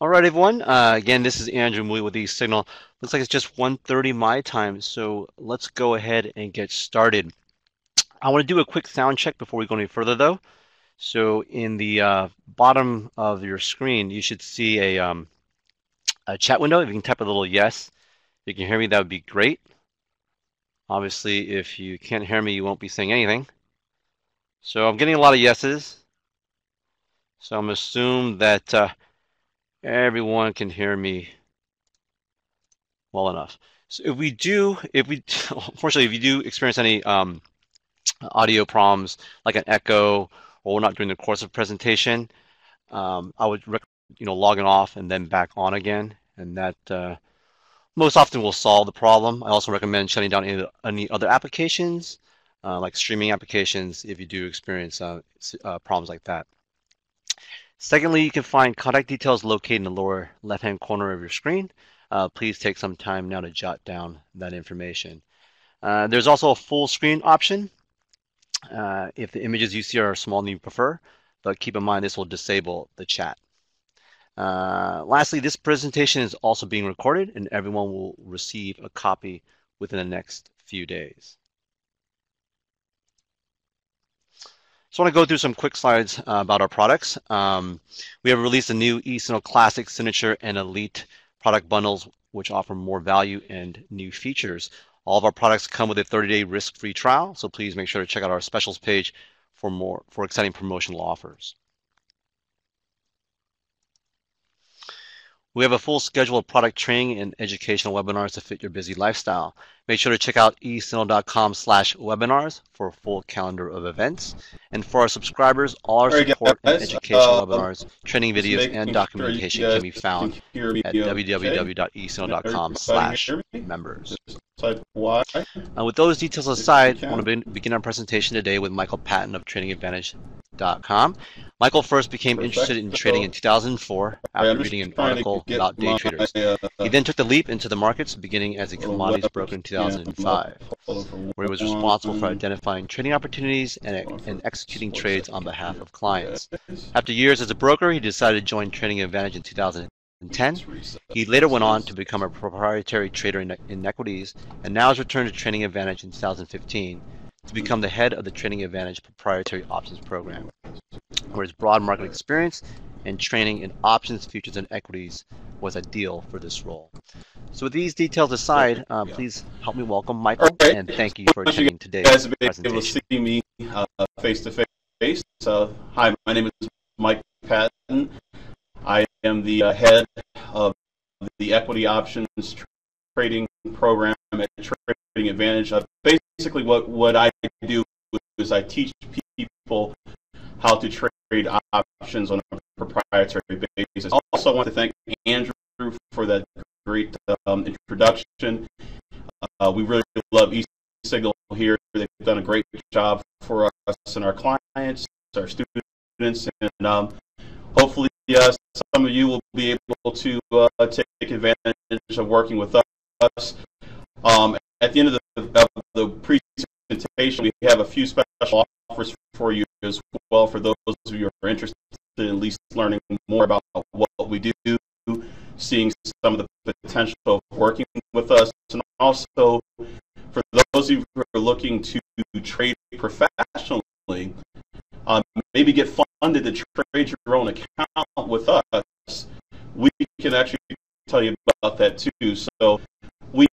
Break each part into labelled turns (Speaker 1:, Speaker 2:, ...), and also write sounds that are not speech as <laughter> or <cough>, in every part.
Speaker 1: All right, everyone. Uh, again, this is Andrew Mui with eSignal. Looks like it's just 1.30 my time, so let's go ahead and get started. I want to do a quick sound check before we go any further, though. So in the uh, bottom of your screen, you should see a, um, a chat window. If you can type a little yes, if you can hear me, that would be great. Obviously, if you can't hear me, you won't be saying anything. So I'm getting a lot of yeses. So I'm assume that uh, everyone can hear me well enough. So if we do, if we, <laughs> unfortunately, if you do experience any um, audio problems like an echo or we're not during the course of presentation, um, I would you know logging off and then back on again, and that uh, most often will solve the problem. I also recommend shutting down any, any other applications uh, like streaming applications if you do experience uh, uh, problems like that. Secondly, you can find contact details located in the lower left-hand corner of your screen. Uh, please take some time now to jot down that information. Uh, there's also a full screen option uh, if the images you see are small and you prefer, but keep in mind this will disable the chat. Uh, lastly, this presentation is also being recorded and everyone will receive a copy within the next few days. So I want to go through some quick slides uh, about our products. Um, we have released a new eSignal Classic, Signature, and Elite product bundles, which offer more value and new features. All of our products come with a 30-day risk-free trial, so please make sure to check out our specials page for more for exciting promotional offers. We have a full schedule of product training and educational webinars to fit your busy lifestyle. Make sure to check out esignal.com slash webinars for a full calendar of events. And for our subscribers, all our support and educational uh, webinars, training videos, and documentation sure can be found at www.esignal.com slash members. Uh, with those details aside, I want to begin our presentation today with Michael Patton of TradingAdvantage.com. Michael first became interested in trading in 2004 after reading an article about day traders. Uh, he then took the leap into the markets, beginning as a commodities broker in 2005, where he was responsible for identifying trading opportunities and, and executing trades on behalf of clients. After years as a broker, he decided to join Trading Advantage in 2000. 2010. He later went on to become a proprietary trader in, in equities and now has returned to Trading Advantage in 2015 to become the head of the Trading Advantage proprietary options program, where his broad market experience and training in options, futures, and equities was ideal for this role. So with these details aside, uh, please help me welcome Michael right. and thank you for attending today's you guys have been able to see
Speaker 2: me uh, face to face. So, hi, my name is Mike Patton. I am the uh, head of the equity options trading program at Trading Advantage. of. basically, what, what I do is I teach people how to trade options on a proprietary basis. I Also, want to thank Andrew for that great um, introduction. Uh, we really love East Signal here. They've done a great job for us and our clients, our students, and um, hopefully uh, some of you will be able to uh, take advantage of working with us. Um, at the end of the, of the presentation, we have a few special offers for you as well for those of you who are interested in at least learning more about what we do, seeing some of the potential of working with us, and also for those of you who are looking to trade professionally, um, maybe get funded to trade your own account with us, we can actually tell you about that too. So we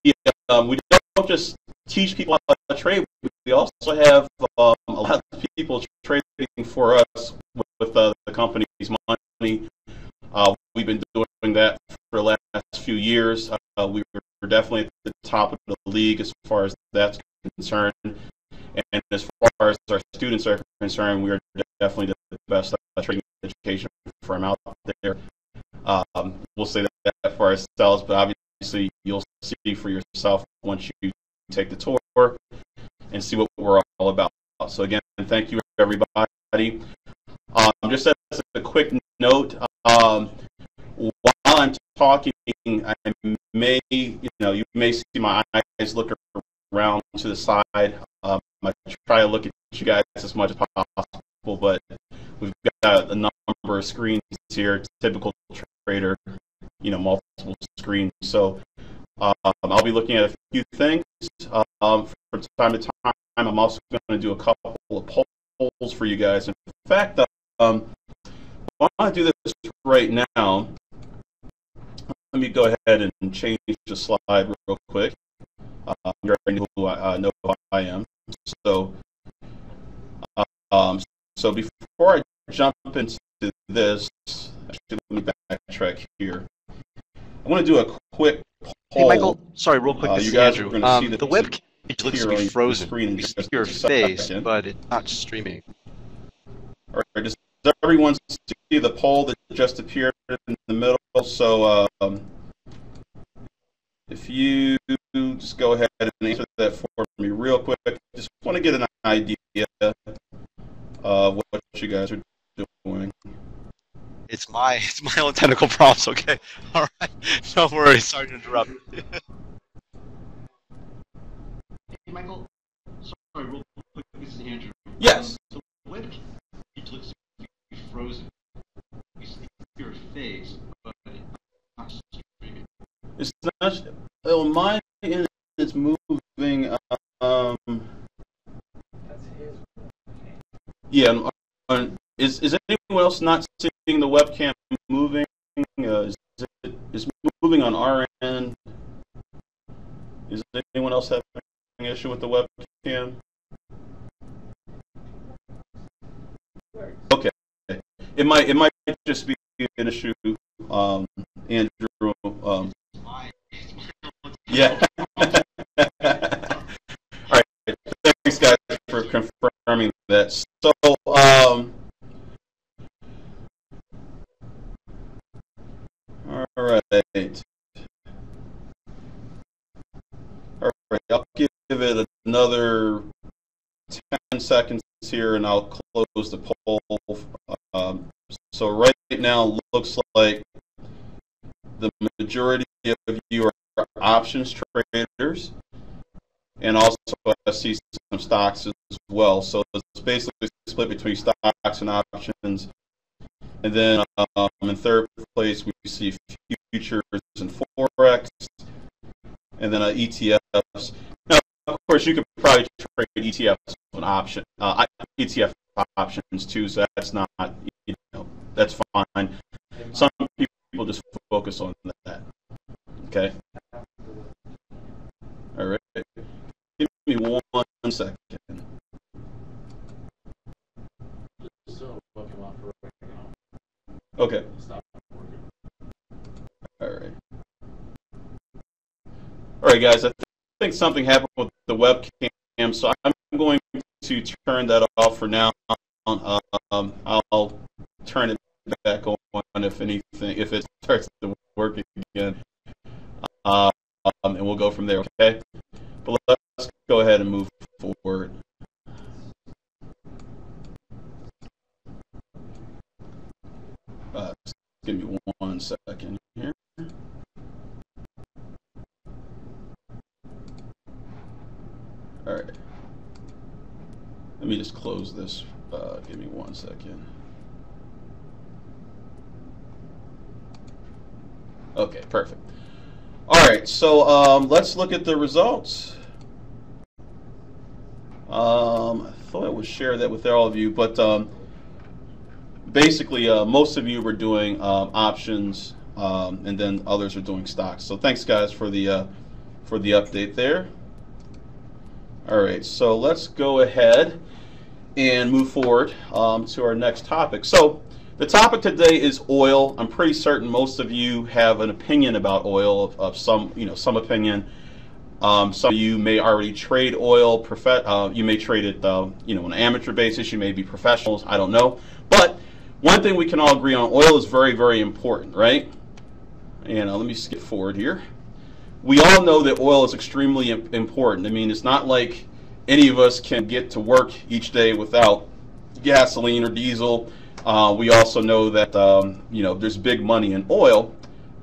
Speaker 2: um, we don't just teach people how to trade. We also have um, a lot of people trading for us with, with uh, the company's money. Uh, we've been doing that for the last few years. Uh, we were definitely at the top of the league as far as that's concerned. And as far as our students are concerned, we are definitely the best trading education firm out there. Um, we'll say that for ourselves, but obviously you'll see for yourself once you take the tour and see what we're all about. So again, thank you everybody. Um, just as a quick note, um, while I'm talking, I may, you know, you may see my eyes look around to the side. Um, I try to look at you guys as much as possible, but we've got a number of screens here, typical trader, you know, multiple screens. So um, I'll be looking at a few things um, from time to time. I'm also going to do a couple of polls for you guys. In fact, um, I want to do this right now. Let me go ahead and change the slide real quick. You already know who I, uh, know who I am. So, um, so before I jump into this, actually, let me backtrack here. I want to do a quick poll.
Speaker 1: Hey, Michael, sorry, real quick,
Speaker 2: Uh, you guys are gonna see
Speaker 1: Um,
Speaker 2: the
Speaker 1: the web page looks to be frozen.
Speaker 2: screen
Speaker 1: see your face,
Speaker 2: second.
Speaker 1: but it's not streaming.
Speaker 2: All right, does everyone see the poll that just appeared in the middle? So, um, if you just go ahead and answer that for me real quick, just want to get an idea of what you guys are doing.
Speaker 1: It's my <laughs> it's my own technical problems. Okay, <laughs> all right. Don't worry. Sorry to interrupt. <laughs> hey, Michael. Sorry, real quick. This is Andrew.
Speaker 2: Yes.
Speaker 1: Um, the web page looks to be frozen. We see your face, but it's not streaming.
Speaker 2: It's not. Oh, mine is moving. Um, yeah. um, uh, Is is anyone else not seeing the webcam moving? Uh, is it is moving on our end? Is anyone else having an issue with the webcam? Okay. It might it might just be an issue. Um, Andrew. Um,
Speaker 1: My, it's my own
Speaker 2: yeah. All right. Thanks, guys, for confirming that. So, um, all right. All right. I'll give it another 10 seconds here and I'll close the poll. Um, so, right now, looks like the majority of you are options traders, and also I see some stocks as well. So it's basically split between stocks and options. And then um, in third place, we see futures and forex, and then uh, ETFs. Now, of course, you could probably trade ETFs on option uh, ETF options too. So that's not you know that's fine. Some people just focus on that. Okay. All right. Give me one, one second. Okay. All right. All right, guys. I think something happened with the webcam, so I'm going to turn that off for now. Um, I'll turn it back on if anything, if it starts to work again. Um, and we'll go from there, okay? But let's go ahead and move forward. Uh, give me one second here. All right. Let me just close this. Uh, give me one second. Okay, perfect. All right, so um, let's look at the results. Um, I thought I would share that with all of you, but um, basically, uh, most of you were doing um, options, um, and then others are doing stocks. So thanks, guys, for the uh, for the update there. All right, so let's go ahead and move forward um, to our next topic. So the topic today is oil. I'm pretty certain most of you have an opinion about oil of, of some, you know, some opinion. Um, some of you may already trade oil. Uh, you may trade it, uh, you know, on an amateur basis. You may be professionals. I don't know. But one thing we can all agree on: oil is very, very important, right? And uh, let me skip forward here. We all know that oil is extremely important. I mean, it's not like any of us can get to work each day without gasoline or diesel. Uh, we also know that um, you know there's big money in oil,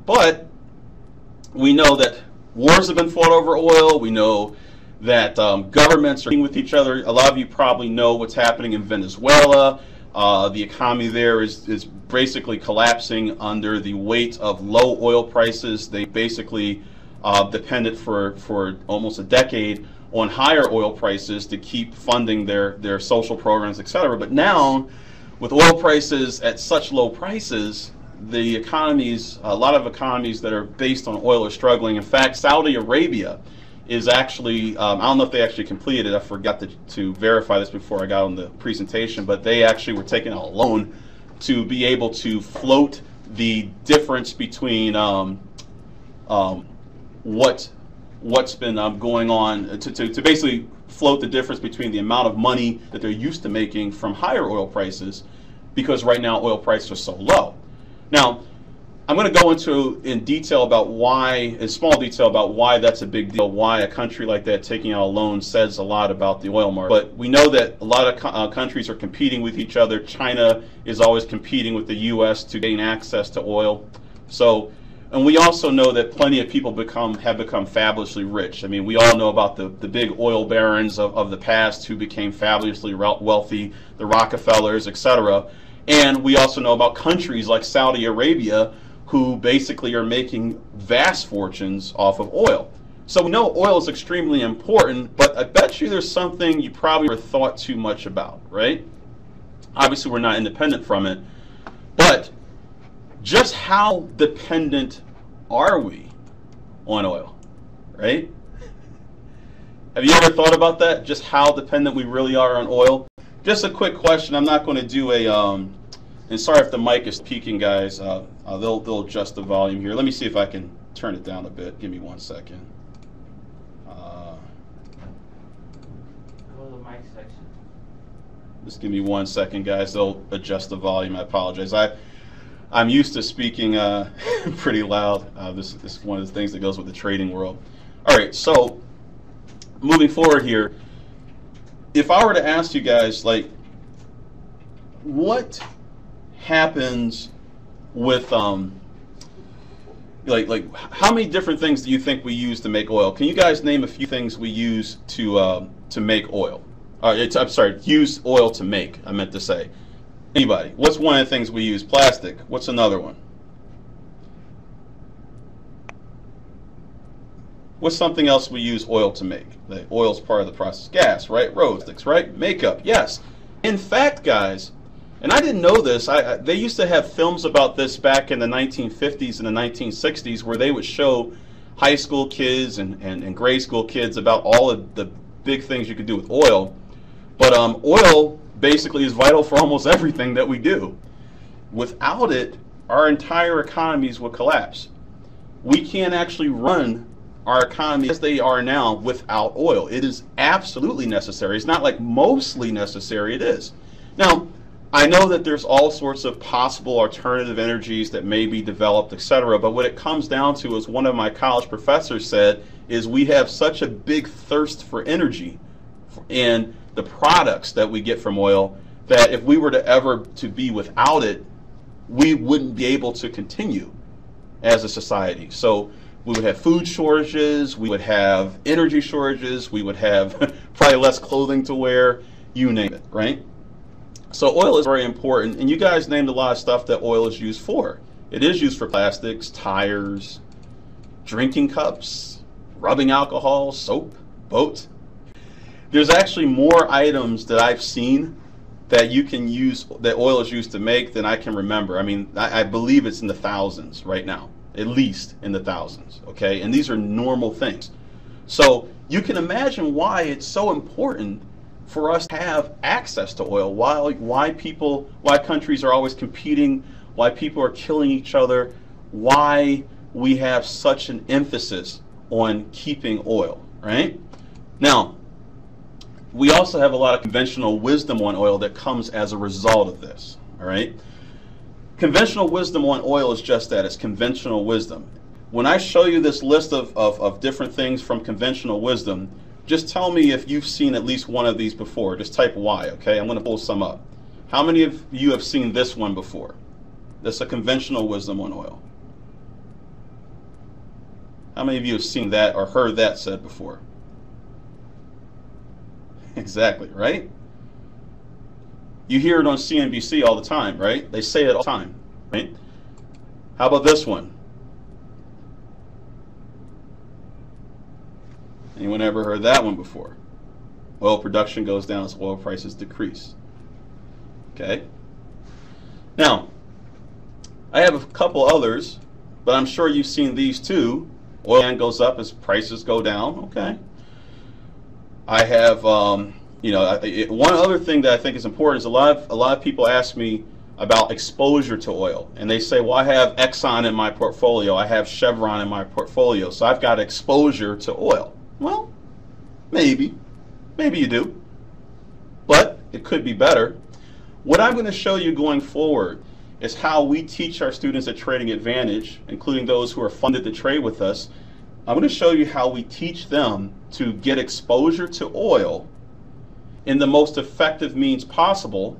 Speaker 2: but we know that wars have been fought over oil. We know that um, governments are with each other. A lot of you probably know what's happening in Venezuela. Uh, the economy there is, is basically collapsing under the weight of low oil prices. They basically uh, depended for, for almost a decade on higher oil prices to keep funding their, their social programs, etc. But now, with oil prices at such low prices, the economies, a lot of economies that are based on oil are struggling. In fact, Saudi Arabia is actually, um, I don't know if they actually completed it, I forgot to, to verify this before I got on the presentation, but they actually were taking out a loan to be able to float the difference between um, um, what what's been um, going on to, to, to basically float the difference between the amount of money that they're used to making from higher oil prices because right now oil prices are so low. Now, I'm going to go into in detail about why, in small detail about why that's a big deal, why a country like that taking out a loan says a lot about the oil market. But we know that a lot of co- uh, countries are competing with each other. China is always competing with the U.S. to gain access to oil. So and we also know that plenty of people become have become fabulously rich. I mean, we all know about the, the big oil barons of, of the past who became fabulously wealthy, the Rockefellers, etc. And we also know about countries like Saudi Arabia who basically are making vast fortunes off of oil. So we know oil is extremely important, but I bet you there's something you probably never thought too much about, right? Obviously, we're not independent from it, but just how dependent are we on oil, right? Have you ever thought about that? Just how dependent we really are on oil? Just a quick question. I'm not going to do a, um, and sorry if the mic is peaking, guys. Uh, uh, they'll, they'll adjust the volume here. Let me see if I can turn it down a bit. Give me one second. Uh,
Speaker 3: Go to the mic section.
Speaker 2: just give me one second, guys. They'll adjust the volume. I apologize. I I'm used to speaking uh, <laughs> pretty loud. Uh, this, this is one of the things that goes with the trading world. All right, so moving forward here, if I were to ask you guys, like, what happens with, um, like, like, how many different things do you think we use to make oil? Can you guys name a few things we use to uh, to make oil? Uh, I'm sorry, use oil to make. I meant to say. Anybody? What's one of the things we use? Plastic. What's another one? What's something else we use oil to make? The oil's part of the process. Gas, right? Roads, right? Makeup, yes. In fact, guys, and I didn't know this, I, I, they used to have films about this back in the 1950s and the 1960s where they would show high school kids and, and, and grade school kids about all of the big things you could do with oil. But um, oil basically is vital for almost everything that we do. Without it, our entire economies would collapse. We can't actually run our economy as they are now without oil. It is absolutely necessary. It's not like mostly necessary, it is. Now, I know that there's all sorts of possible alternative energies that may be developed, etc. But what it comes down to, as one of my college professors said, is we have such a big thirst for energy, and the products that we get from oil that if we were to ever to be without it, we wouldn't be able to continue as a society. So we would have food shortages, we would have energy shortages, we would have <laughs> probably less clothing to wear, you name it, right? So oil is very important, and you guys named a lot of stuff that oil is used for. It is used for plastics, tires, drinking cups, rubbing alcohol, soap, boats. There's actually more items that I've seen that you can use that oil is used to make than I can remember. I mean, I, I, believe it's in the thousands right now, at least in the thousands. Okay, and these are normal things. So you can imagine why it's so important for us to have access to oil. Why why people why countries are always competing. Why people are killing each other. Why we have such an emphasis on keeping oil. Right now we also have a lot of conventional wisdom on oil that comes as a result of this. All right. Conventional wisdom on oil is just that it's conventional wisdom. When I show you this list of, of, of different things from conventional wisdom, just tell me if you've seen at least one of these before. Just type Y, okay? I'm going to pull some up. How many of you have seen this one before? That's a conventional wisdom on oil. How many of you have seen that or heard that said before? <laughs> Exactly, right? You hear it on CNBC all the time, right? They say it all the time, right? How about this one? Anyone ever heard that one before? Oil production goes down as oil prices decrease. Okay? Now, I have a couple others, but I'm sure you've seen these too. Oil goes up as prices go down. Okay. I have, um, you know, it, one other thing that I think is important is a lot of a lot of people ask me about exposure to oil, and they say, "Well, I have Exxon in my portfolio, I have Chevron in my portfolio, so I've got exposure to oil." Well, maybe, maybe you do, but it could be better. What I'm going to show you going forward is how we teach our students at Trading Advantage, including those who are funded to trade with us. I'm going to show you how we teach them to get exposure to oil in the most effective means possible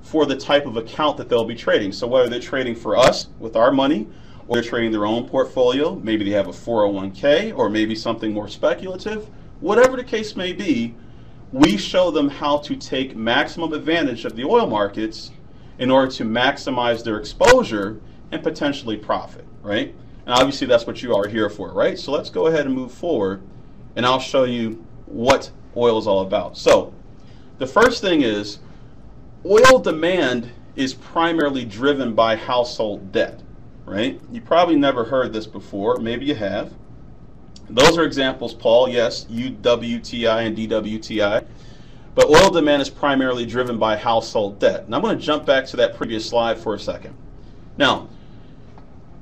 Speaker 2: for the type of account that they'll be trading. So whether they're trading for us with our money, or they're trading their own portfolio, maybe they have a 401k, or maybe something more speculative, whatever the case may be, we show them how to take maximum advantage of the oil markets in order to maximize their exposure and potentially profit, right? And obviously that's what you are here for, right? So let's go ahead and move forward and I'll show you what oil is all about. So the first thing is oil demand is primarily driven by household debt, right? You probably never heard this before. Maybe you have. Those are examples, Paul. Yes, UWTI and DWTI. But oil demand is primarily driven by household debt. And I'm going to jump back to that previous slide for a second. Now,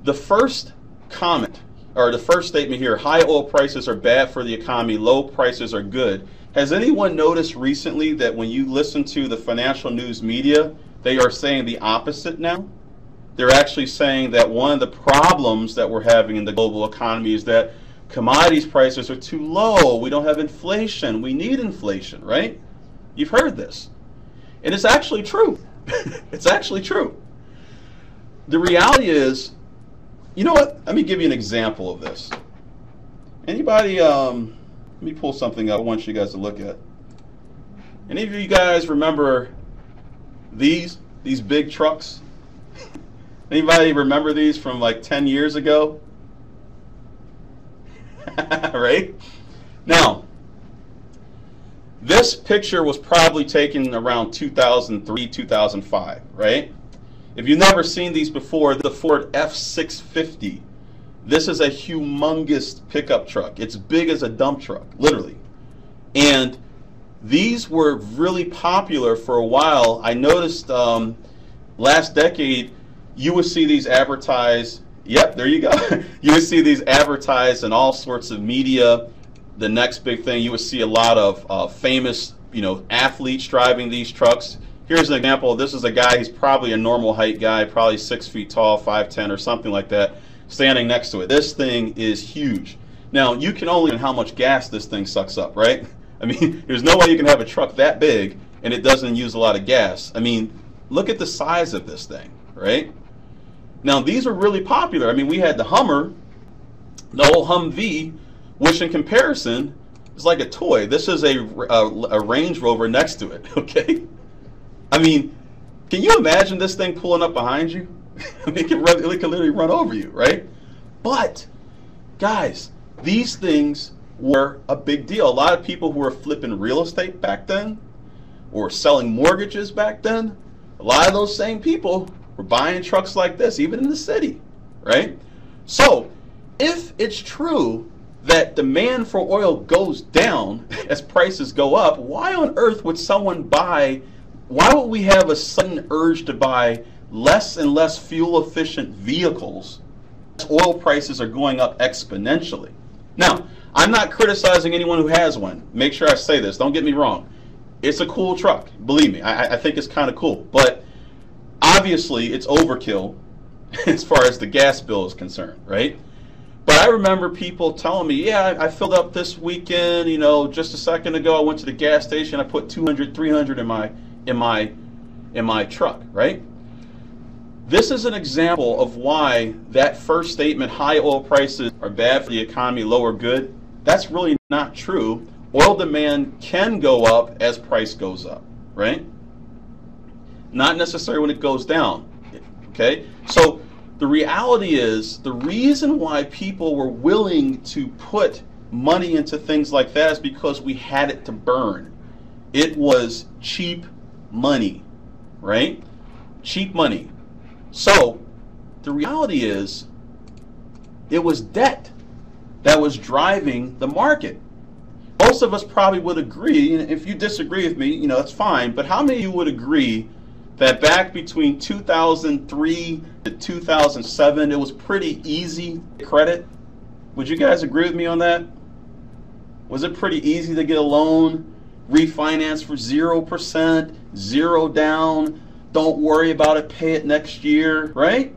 Speaker 2: the first comment, or the first statement here, high oil prices are bad for the economy, low prices are good. Has anyone noticed recently that when you listen to the financial news media, they are saying the opposite now? They're actually saying that one of the problems that we're having in the global economy is that commodities prices are too low. We don't have inflation. We need inflation, right? You've heard this. And it's actually true. <laughs> it's actually true. The reality is, you know what? Let me give you an example of this. Anybody, um, let me pull something up I want you guys to look at. Any of you guys remember these, these big trucks? Anybody remember these from like 10 years ago? <laughs> right? Now, this picture was probably taken around 2003, 2005, right? If you've never seen these before, the Ford F650. This is a humongous pickup truck. It's big as a dump truck, literally. And these were really popular for a while. I noticed um, last decade, you would see these advertised. Yep, there you go. <laughs> you would see these advertised in all sorts of media the next big thing, you would see a lot of uh, famous, you know, athletes driving these trucks. Here's an example. This is a guy, he's probably a normal height guy, probably six feet tall, 5'10 or something like that, standing next to it. This thing is huge. Now, you can only on how much gas this thing sucks up, right? <laughs> I mean, there's no way you can have a truck that big and it doesn't use a lot of gas. I mean, look at the size of this thing, right? Now, these are really popular. I mean, we had the Hummer, the old Humvee, which in comparison is like a toy. This is a, a, a Range Rover next to it, <laughs> okay? I mean, can you imagine this thing pulling up behind you? <laughs> it, can run, it can literally run over you, right? But, guys, these things were a big deal. A lot of people who were flipping real estate back then or selling mortgages back then, a lot of those same people were buying trucks like this, even in the city, right? So, if it's true that demand for oil goes down <laughs> as prices go up, why on earth would someone buy, why would we have a sudden urge to buy less and less fuel efficient vehicles as oil prices are going up exponentially? Now, I'm not criticizing anyone who has one. Make sure I say this, don't get me wrong. It's a cool truck, believe me, I, I think it's kind of cool. But obviously, it's overkill <laughs> as far as the gas bill is concerned, right? But I remember people telling me, yeah, I filled up this weekend, you know, just a second ago I went to the gas station, I put 200, 300 in my in my in my truck, right? This is an example of why that first statement, high oil prices are bad for the economy, lower good, that's really not true. Oil demand can go up as price goes up, right? not necessarily when it goes down. Okay? So the reality is the reason why people were willing to put money into things like that is because we had it to burn. It was cheap money, right? Cheap money. So the reality is it was debt that was driving the market. Most of us probably would agree, and if you disagree with me, you know, that's fine, but how many of you would agree that back between 2003 to 2007, it was pretty easy credit? Would you guys agree with me on that? Was it pretty easy to get a loan, refinance for 0%, zero down, don't worry about it, pay it next year, right?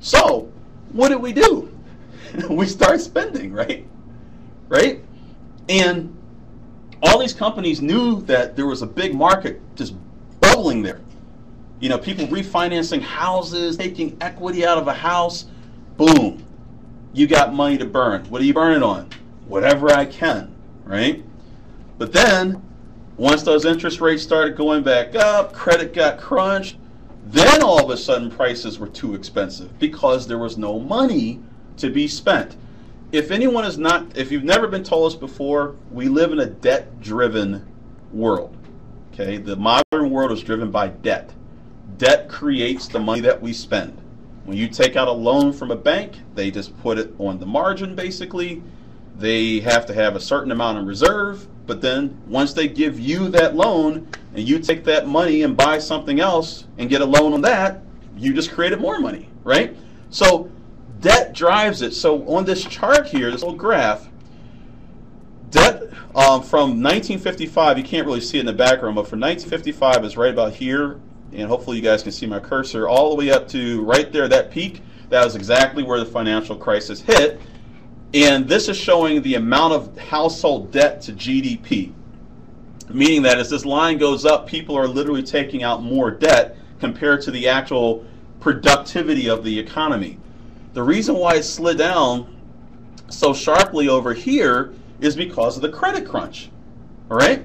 Speaker 2: So, what did we do? <laughs> we start spending, right? Right? And all these companies knew that there was a big market just bubbling there. You know, people refinancing houses, taking equity out of a house. Boom. You got money to burn. What are you burning on? Whatever I can, right? But then, once those interest rates started going back up, credit got crunched, then all of a sudden prices were too expensive because there was no money to be spent. If anyone is not, if you've never been told this before, we live in a debt driven world. Okay, the modern world is driven by debt. Debt creates the money that we spend. When you take out a loan from a bank, they just put it on the margin basically. They have to have a certain amount in reserve, but then once they give you that loan and you take that money and buy something else and get a loan on that, you just created more money, right? So debt drives it. So on this chart here, this little graph, debt um, from 1955, you can't really see it in the background, but from 1955 is right about here, and hopefully you guys can see my cursor, all the way up to right there, that peak, that was exactly where the financial crisis hit. And this is showing the amount of household debt to GDP, meaning that as this line goes up, people are literally taking out more debt compared to the actual productivity of the economy. The reason why it slid down so sharply over here is because of the credit crunch. All right?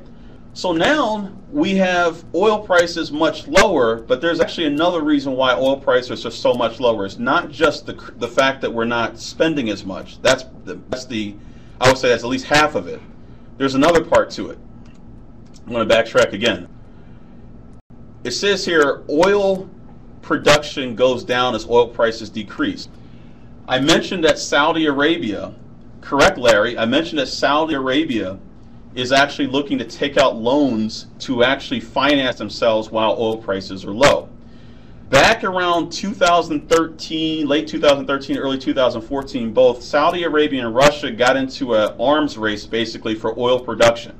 Speaker 2: So now we have oil prices much lower, but there's actually another reason why oil prices are so much lower. It's not just the, the fact that we're not spending as much. That's the, that's the, I would say that's at least half of it. There's another part to it. I'm going to backtrack again. It says here oil production goes down as oil prices decrease. I mentioned that Saudi Arabia, correct, Larry, I mentioned that Saudi Arabia is actually looking to take out loans to actually finance themselves while oil prices are low. Back around 2013, late 2013, early 2014, both Saudi Arabia and Russia got into an arms race basically for oil production.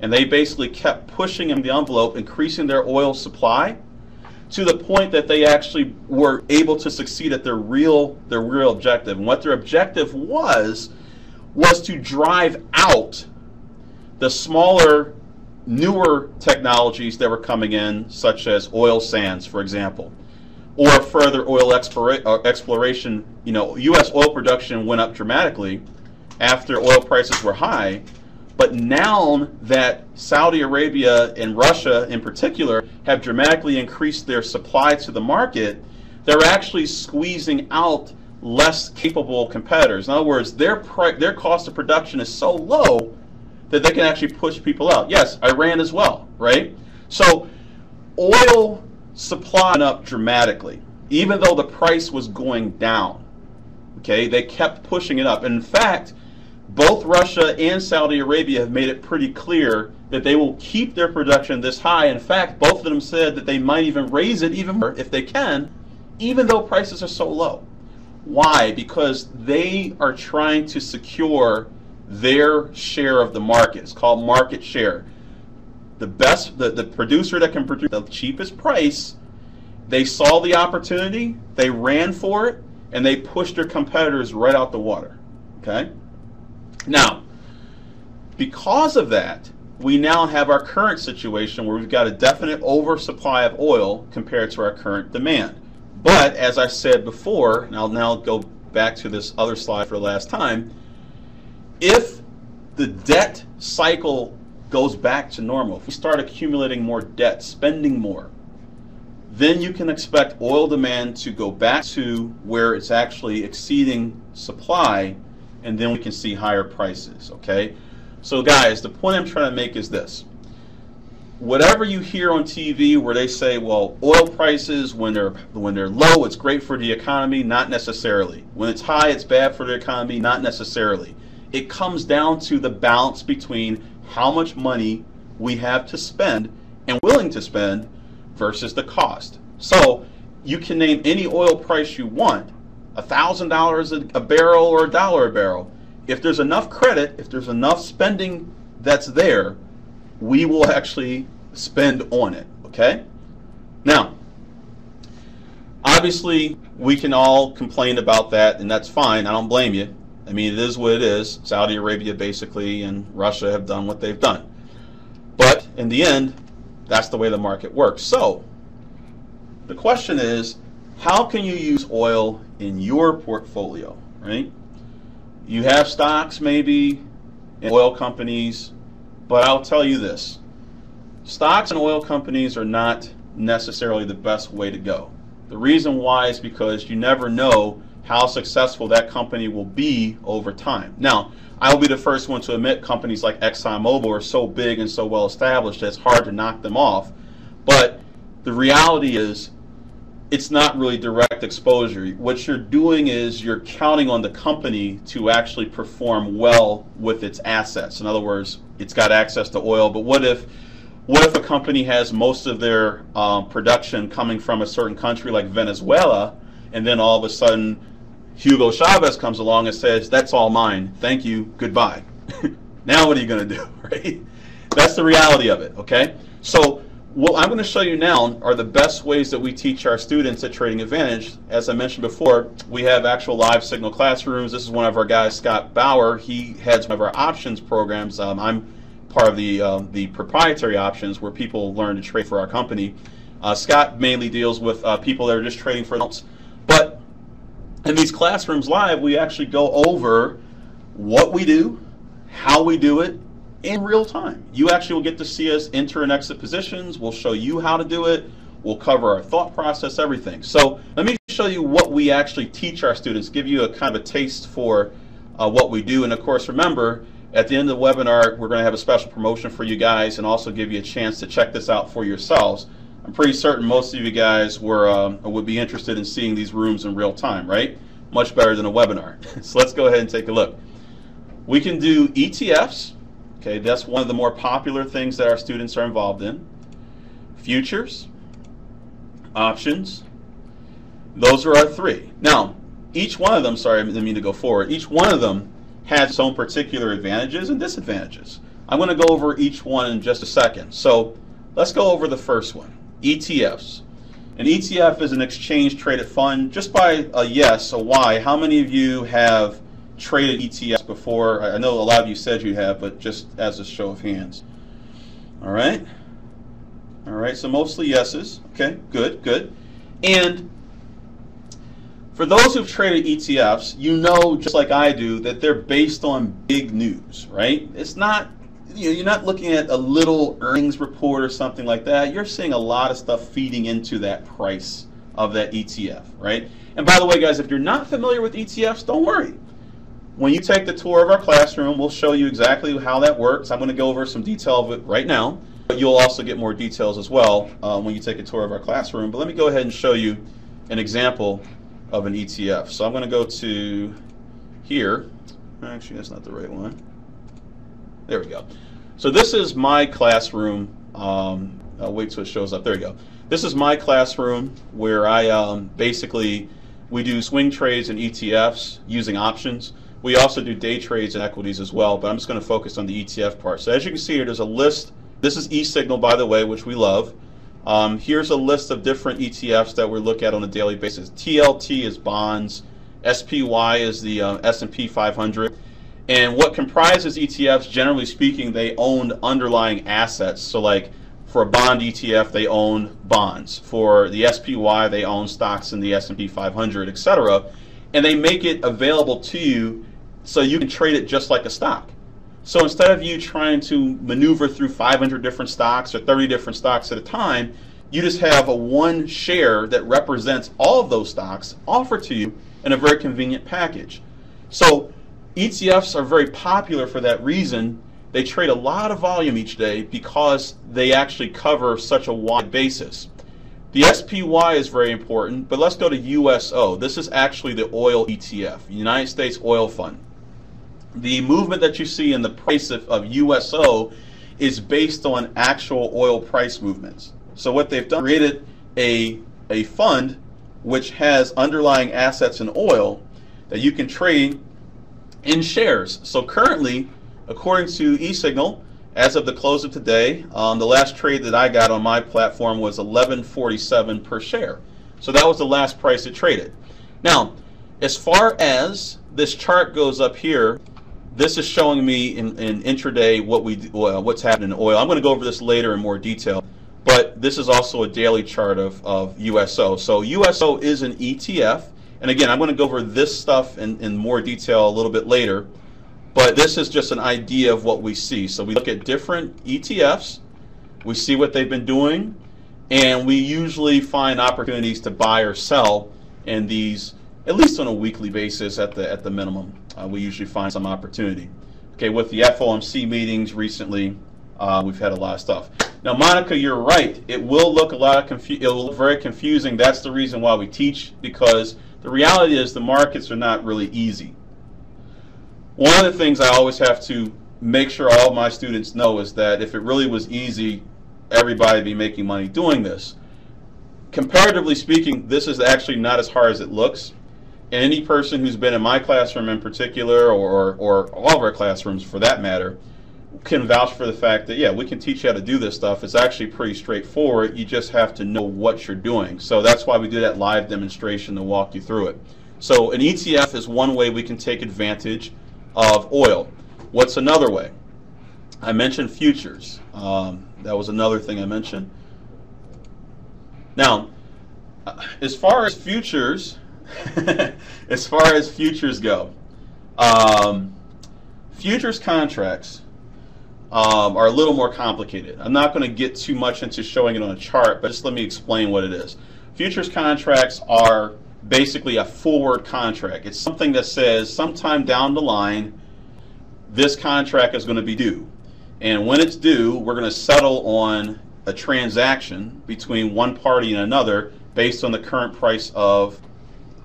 Speaker 2: And they basically kept pushing in the envelope, increasing their oil supply to the point that they actually were able to succeed at their real their real objective. And what their objective was was to drive out the smaller, newer technologies that were coming in, such as oil sands, for example, or further oil uh, exploration. You know, U.S. oil production went up dramatically after oil prices were high, but now that Saudi Arabia and Russia, in particular, have dramatically increased their supply to the market, they're actually squeezing out less capable competitors. In other words, their their cost of production is so low that they can actually push people out. Yes, Iran as well, right? So oil supply went up dramatically, even though the price was going down. Okay, they kept pushing it up. And in fact, both Russia and Saudi Arabia have made it pretty clear that they will keep their production this high. In fact, both of them said that they might even raise it even more if they can, even though prices are so low. Why? Because they are trying to secure their share of the market. It's called market share. The best, the, the producer that can produce the cheapest price, they saw the opportunity, they ran for it, and they pushed their competitors right out the water. Okay? Now, because of that, we now have our current situation where we've got a definite oversupply of oil compared to our current demand. But as I said before, and I'll now go back to this other slide for the last time, if the debt cycle goes back to normal, if we start accumulating more debt, spending more, then you can expect oil demand to go back to where it's actually exceeding supply, and then we can see higher prices. Okay? So, guys, the point I'm trying to make is this. Whatever you hear on TV where they say, well, oil prices when they're when they're low, it's great for the economy, not necessarily. When it's high, it's bad for the economy, not necessarily. It comes down to the balance between how much money we have to spend and willing to spend versus the cost. So you can name any oil price you want, $1,000 a barrel or a dollar a barrel. If there's enough credit, if there's enough spending that's there, we will actually spend on it. Okay? Now, obviously, we can all complain about that, and that's fine. I don't blame you. I mean, it is what it is. Saudi Arabia basically and Russia have done what they've done. But in the end, that's the way the market works. So, the question is, how can you use oil in your portfolio, right? You have stocks maybe in oil companies, but I'll tell you this. Stocks and oil companies are not necessarily the best way to go. The reason why is because you never know how successful that company will be over time. Now, I'll be the first one to admit companies like ExxonMobil are so big and so well established that it's hard to knock them off. But the reality is, it's not really direct exposure. What you're doing is you're counting on the company to actually perform well with its assets. In other words, it's got access to oil, but what if what if a company has most of their um, production coming from a certain country like Venezuela, and then all of a sudden Hugo Chavez comes along and says, "That's all mine. Thank you. Goodbye." <laughs> now what are you going to do, <laughs> right? That's the reality of it. Okay. So what I'm going to show you now are the best ways that we teach our students at Trading Advantage. As I mentioned before, we have actual live signal classrooms. This is one of our guys, Scott Bauer. He heads one of our options programs. Um, I'm part of the um, the proprietary options where people learn to trade for our company. Uh, Scott mainly deals with uh, people that are just trading for accounts. But in these classrooms live, we actually go over what we do, how we do it, in real time. You actually will get to see us enter and exit positions. We'll show you how to do it. We'll cover our thought process, everything. So let me show you what we actually teach our students, give you a kind of a taste for uh, what we do. And of course, remember, at the end of the webinar, we're going to have a special promotion for you guys and also give you a chance to check this out for yourselves. I'm pretty certain most of you guys were um, would be interested in seeing these rooms in real time, right? Much better than a webinar. <laughs> so let's go ahead and take a look. We can do ETFs, Okay, that's one of the more popular things that our students are involved in. Futures, options, those are our three. Now, each one of them, sorry, I didn't mean to go forward, each one of them has its own particular advantages and disadvantages. I'm going to go over each one in just a second. So let's go over the first one, ETFs. An ETF is an exchange traded fund. Just by a yes, a why, how many of you have traded ETFs before? I know a lot of you said you have, but just as a show of hands. All right. All right, so mostly yeses. Okay, good, good. And for those who've traded ETFs, you know, just like I do, that they're based on big news, right? It's not, you know, you're not looking at a little earnings report or something like that. You're seeing a lot of stuff feeding into that price of that ETF, right? And by the way, guys, if you're not familiar with ETFs, don't worry when you take the tour of our classroom, we'll show you exactly how that works. I'm going to go over some detail of it right now, but you'll also get more details as well uh, when you take a tour of our classroom. But let me go ahead and show you an example of an ETF. So I'm going to go to here. Actually, that's not the right one. There we go. So this is my classroom. Um, I'll wait till it shows up. There you go. This is my classroom where I um, basically we do swing trades and ETFs using options. We also do day trades and equities as well, but I'm just going to focus on the ETF part. So as you can see here, there's a list. This is eSignal, by the way, which we love. Um, here's a list of different ETFs that we look at on a daily basis. TLT is bonds. SPY is the uh, S&P 500. And what comprises ETFs, generally speaking, they own underlying assets. So like for a bond ETF, they own bonds. For the SPY, they own stocks in the S&P 500, etc. And they make it available to you so you can trade it just like a stock. So instead of you trying to maneuver through 500 different stocks or 30 different stocks at a time, You just have a one share that represents all of those stocks offered to you in a very convenient package. So ETFs are very popular for that reason. They trade a lot of volume each day because they actually cover such a wide basis. The SPY is very important, but let's go to USO. This is actually the oil ETF, United States Oil Fund. The movement that you see in the price of, of USO is based on actual oil price movements. So what they've done, created a, a fund which has underlying assets in oil that you can trade in shares. So currently, according to eSignal, as of the close of today, um, the last trade that I got on my platform was 11.47 per share. So that was the last price it traded. Now, as far as this chart goes up here, this is showing me in, in intraday what we uh, what's happening in oil. I'm going to go over this later in more detail, but this is also a daily chart of, of USO. So USO is an ETF, and again, I'm going to go over this stuff in, in more detail a little bit later. But this is just an idea of what we see. So we look at different ETFs, we see what they've been doing, and we usually find opportunities to buy or sell in these, at least on a weekly basis at the at the minimum. Uh, we usually find some opportunity. Okay, with the FOMC meetings recently, uh, we've had a lot of stuff. Now, Monica, you're right. It will look a lot of confu- it will look very confusing. That's the reason why we teach because the reality is the markets are not really easy. One of the things I always have to make sure all my students know is that if it really was easy, everybody would be making money doing this. Comparatively speaking, this is actually not as hard as it looks. Any person who's been in my classroom in particular, or, or all of our classrooms for that matter, can vouch for the fact that, yeah, we can teach you how to do this stuff. It's actually pretty straightforward. You just have to know what you're doing. So that's why we do that live demonstration to walk you through it. So an ETF is one way we can take advantage of oil. What's another way? I mentioned futures. Um, that was another thing I mentioned. Now, as far as futures, <laughs> as far as futures go, um, futures contracts um, are a little more complicated. I'm not going to get too much into showing it on a chart, but just let me explain what it is. Futures contracts are basically a forward contract. It's something that says sometime down the line, this contract is going to be due. And when it's due, we're going to settle on a transaction between one party and another based on the current price of,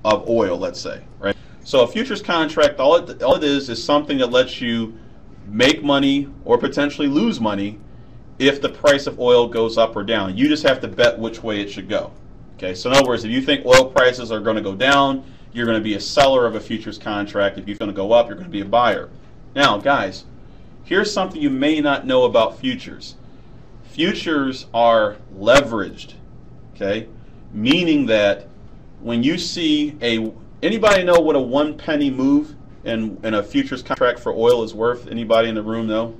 Speaker 2: of oil, let's say, right? So a futures contract, all it, all it is, is something that lets you make money or potentially lose money if the price of oil goes up or down. You just have to bet which way it should go. Okay, so in other words, if you think oil prices are going to go down, you're going to be a seller of a futures contract. If you're going to go up, you're going to be a buyer. Now, guys, here's something you may not know about futures. Futures are leveraged, okay? Meaning that when you see a anybody know what a one penny move in, in a futures contract for oil is worth? Anybody in the room know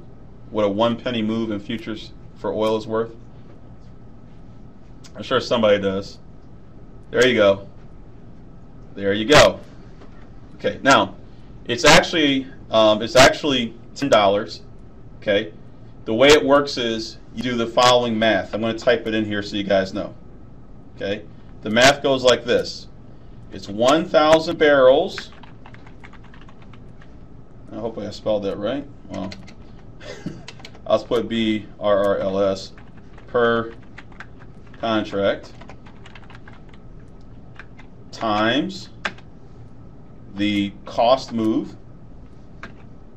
Speaker 2: what a one penny move in futures for oil is worth? I'm sure somebody does. There you go. There you go. Okay, now it's actually um, it's actually ten dollars. Okay, the way it works is you do the following math. I'm going to type it in here so you guys know. Okay, the math goes like this: it's 1,000 barrels. I hope I spelled that right. Well, I'll put B R R L S per contract times the cost move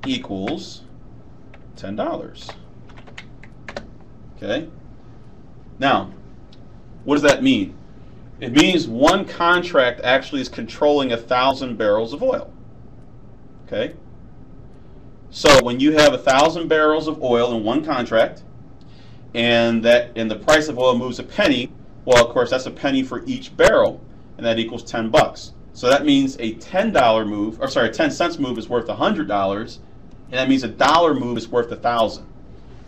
Speaker 2: equals $10. Okay? Now, what does that mean? It means one contract actually is controlling a thousand barrels of oil. Okay? So when you have a thousand barrels of oil in one contract, and that and the price of oil moves a penny, well, of course, that's a penny for each barrel and that equals 10 bucks. So that means a $10 move, or sorry, a 10 cents move is worth a $100, and that means a dollar move is worth a 1000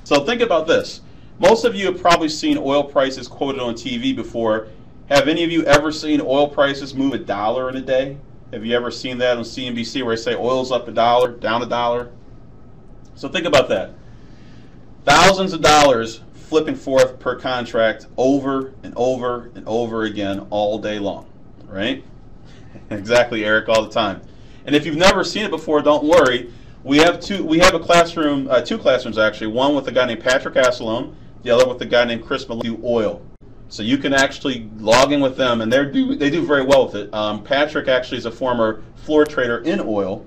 Speaker 2: So think about this. Most of you have probably seen oil prices quoted on TV before. Have any of you ever seen oil prices move a dollar in a day? Have you ever seen that on CNBC where they say oil's up a dollar, down a dollar? So think about that. Thousands of dollars flipping forth per contract over and over and over again all day long, right? <laughs> exactly, Eric, all the time. And if you've never seen it before, don't worry. We have two. We have a classroom, uh, two classrooms actually. One with a guy named Patrick Asselone, the other with a guy named Chris Malone. Oil. So you can actually log in with them, and they do they do very well with it. Um, Patrick actually is a former floor trader in oil,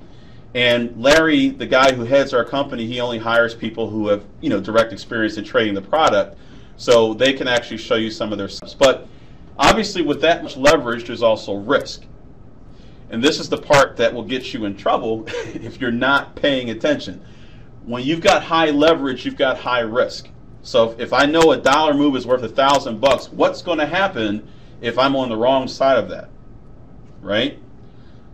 Speaker 2: and Larry, the guy who heads our company, he only hires people who have you know direct experience in trading the product, so they can actually show you some of their stuff. But obviously, with that much leverage, there's also risk, and this is the part that will get you in trouble <laughs> if you're not paying attention. When you've got high leverage, you've got high risk. So if, if I know a dollar move is worth a thousand bucks, what's going to happen if I'm on the wrong side of that? Right?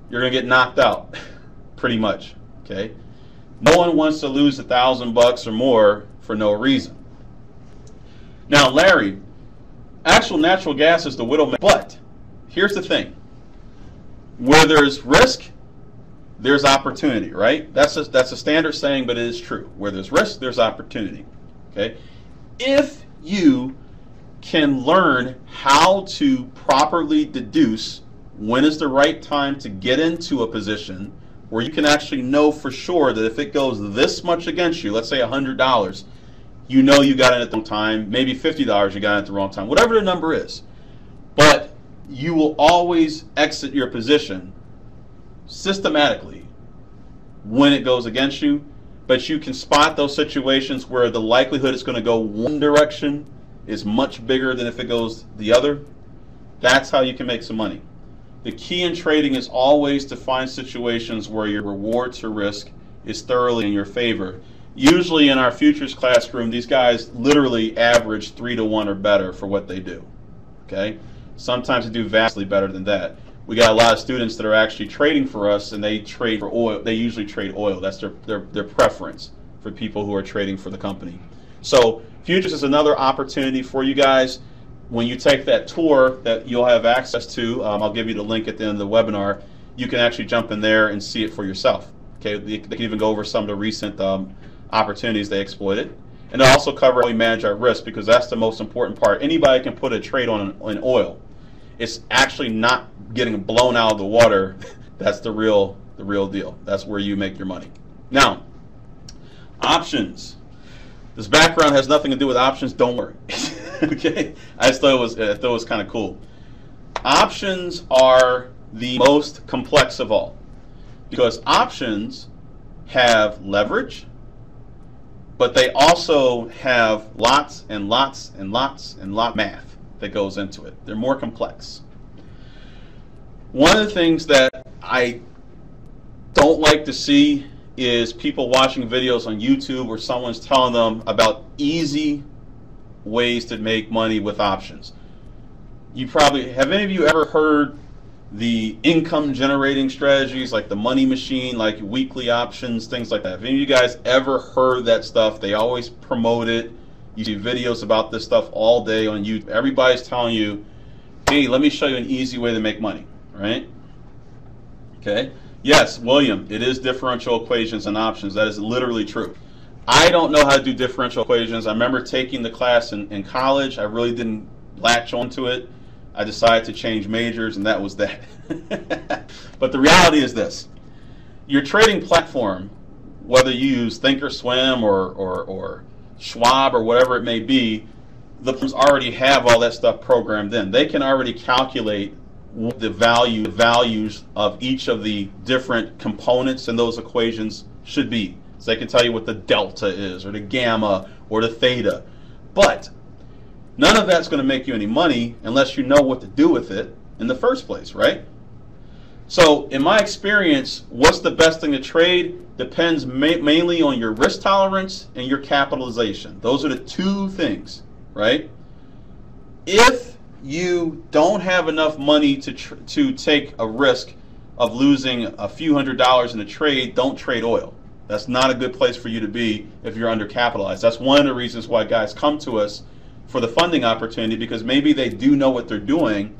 Speaker 2: You're going to get knocked out, <laughs> pretty much. Okay. No one wants to lose a thousand bucks or more for no reason. Now, Larry, actual natural gas is the widow. But here's the thing: where there's risk, there's opportunity. Right? That's a, that's a standard saying, but it is true. Where there's risk, there's opportunity. Okay if you can learn how to properly deduce when is the right time to get into a position where you can actually know for sure that if it goes this much against you, let's say $100, you know you got it at the wrong time, maybe $50 you got it at the wrong time, whatever the number is. But you will always exit your position systematically when it goes against you but you can spot those situations where the likelihood it's going to go one direction is much bigger than if it goes the other. That's how you can make some money. The key in trading is always to find situations where your reward to risk is thoroughly in your favor. Usually in our futures classroom, these guys literally average three to one or better for what they do. Okay? Sometimes they do vastly better than that we got a lot of students that are actually trading for us and they trade for oil they usually trade oil that's their, their, their preference for people who are trading for the company so futures is another opportunity for you guys when you take that tour that you'll have access to um, i'll give you the link at the end of the webinar you can actually jump in there and see it for yourself okay they, they can even go over some of the recent um, opportunities they exploited and they also cover how we manage our risk because that's the most important part anybody can put a trade on an oil it's actually not getting blown out of the water, <laughs> that's the real the real deal. That's where you make your money. Now, options. This background has nothing to do with options. Don't worry. <laughs> okay, I just thought it was I thought it was kind of cool. Options are the most complex of all because options have leverage, but they also have lots and lots and lots and lot math that goes into it. They're more complex. One of the things that I don't like to see is people watching videos on YouTube where someone's telling them about easy ways to make money with options. You probably have any of you ever heard the income generating strategies like the money machine, like weekly options, things like that? Have any of you guys ever heard that stuff? They always promote it. You see videos about this stuff all day on YouTube. Everybody's telling you, hey, let me show you an easy way to make money right? Okay. Yes, William, it is differential equations and options. That is literally true. I don't know how to do differential equations. I remember taking the class in, in college. I really didn't latch onto it. I decided to change majors, and that was that. <laughs> but the reality is this your trading platform, whether you use Thinkorswim or, or, or Schwab or whatever it may be, the firms already have all that stuff programmed in. They can already calculate the value values of each of the different components in those equations should be. So they can tell you what the delta is, or the gamma, or the theta. But none of that's going to make you any money unless you know what to do with it in the first place, right? So, in my experience, what's the best thing to trade depends ma mainly on your risk tolerance and your capitalization. Those are the two things, right? If you don't have enough money to to take a risk of losing a few hundred dollars in a trade, don't trade oil. That's not a good place for you to be if you're undercapitalized. That's one of the reasons why guys come to us for the funding opportunity because maybe they do know what they're doing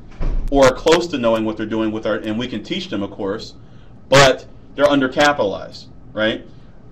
Speaker 2: or are close to knowing what they're doing with our and we can teach them of course, but they're undercapitalized, right?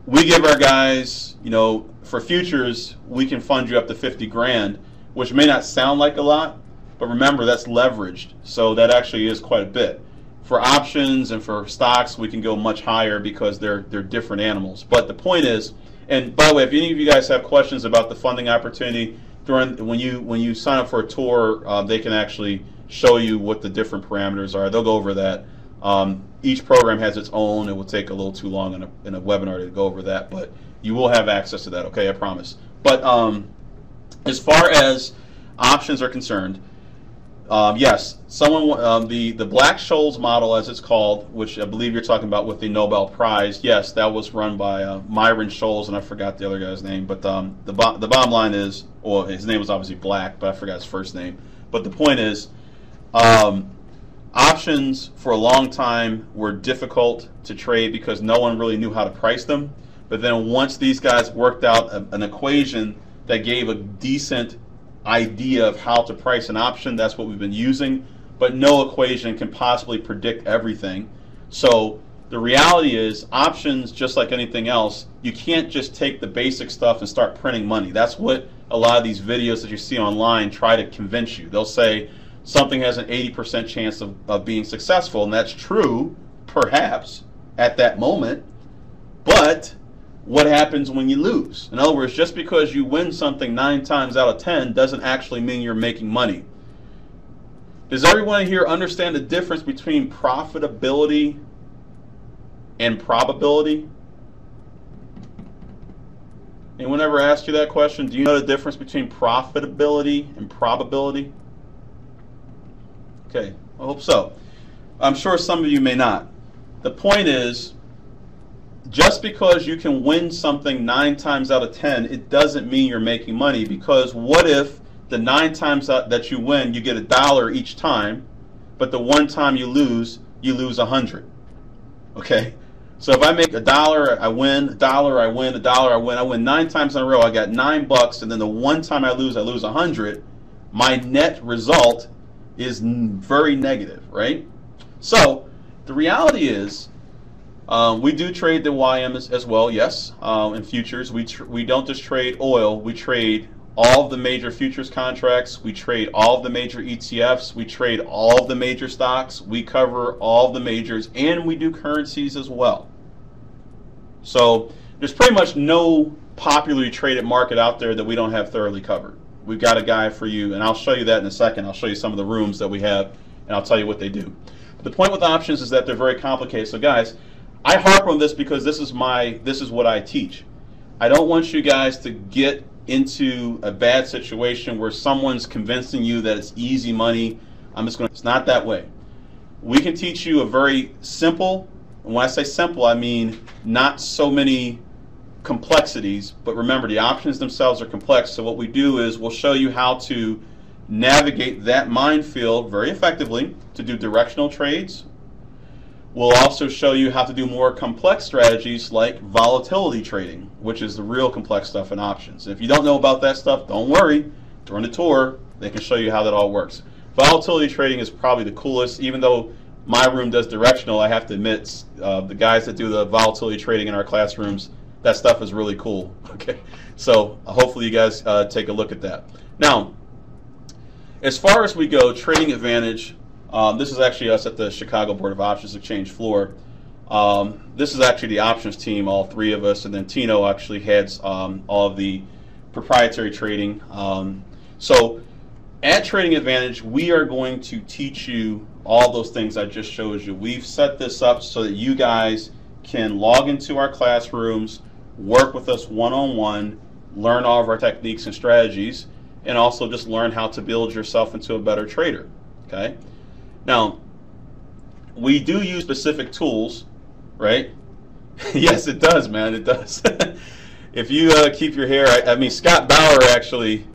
Speaker 2: We give our guys, you know, for futures, we can fund you up to 50 grand, which may not sound like a lot, but remember that's leveraged, so that actually is quite a bit. For options and for stocks, we can go much higher because they're they're different animals. But the point is, and by the way, if any of you guys have questions about the funding opportunity during when you when you sign up for a tour, uh, they can actually show you what the different parameters are. They'll go over that. Um, each program has its own. It will take a little too long in a, in a webinar to go over that, but you will have access to that. Okay, I promise. But um, as far as options are concerned, um, yes, someone um, the the Black Scholes model, as it's called, which I believe you're talking about with the Nobel Prize. Yes, that was run by uh, Myron Scholes, and I forgot the other guy's name. But um, the bo- the bottom line is, well, his name was obviously Black, but I forgot his first name. But the point is, um, options for a long time were difficult to trade because no one really knew how to price them. But then once these guys worked out a, an equation that gave a decent idea of how to price an option. That's what we've been using, but no equation can possibly predict everything. So the reality is, options, just like anything else, you can't just take the basic stuff and start printing money. That's what a lot of these videos that you see online try to convince you. They'll say something has an 80% chance of, of being successful, and that's true, perhaps, at that moment, but what happens when you lose. In other words, just because you win something nine times out of ten doesn't actually mean you're making money. Does everyone here understand the difference between profitability and probability? Anyone ever asked you that question? Do you know the difference between profitability and probability? Okay, I hope so. I'm sure some of you may not. The point is, just because you can win something nine times out of ten, it doesn't mean you're making money. Because what if the nine times that you win, you get a dollar each time, but the one time you lose, you lose a hundred? Okay? So if I make a dollar, I win, a dollar, I win, a dollar, I win, I win nine times in a row, I got nine bucks, and then the one time I lose, I lose a hundred, my net result is very negative, right? So the reality is, um, we do trade the YM as, as well, yes. Um, in futures, we we don't just trade oil. We trade all the major futures contracts. We trade all the major ETFs. We trade all of the major stocks. We cover all the majors, and we do currencies as well. So there's pretty much no popularly traded market out there that we don't have thoroughly covered. We've got a guy for you, and I'll show you that in a second. I'll show you some of the rooms that we have, and I'll tell you what they do. But the point with options is that they're very complicated. So guys, I harp on this because this is my this is what I teach. I don't want you guys to get into a bad situation where someone's convincing you that it's easy money. I'm just going to, it's not that way. We can teach you a very simple, and when I say simple, I mean not so many complexities, but remember the options themselves are complex. So what we do is we'll show you how to navigate that minefield very effectively to do directional trades, We'll also show you how to do more complex strategies like volatility trading, which is the real complex stuff in options. If you don't know about that stuff, don't worry. During the tour, they can show you how that all works. Volatility trading is probably the coolest, even though my room does directional, I have to admit, uh, the guys that do the volatility trading in our classrooms, that stuff is really cool. <laughs> Okay, so uh, hopefully you guys uh, take a look at that. Now, as far as we go, Trading Advantage um, this is actually us at the Chicago Board of Options Exchange floor. Um, this is actually the options team, all three of us, and then Tino actually heads um, all of the proprietary trading. Um, so at Trading Advantage, we are going to teach you all those things I just showed you. We've set this up so that you guys can log into our classrooms, work with us one-on-one, learn all of our techniques and strategies, and also just learn how to build yourself into a better trader. Okay. Now, we do use specific tools, right? <laughs> yes, it does, man. It does. <laughs> if you uh, keep your hair, I, I, mean, Scott Bauer actually,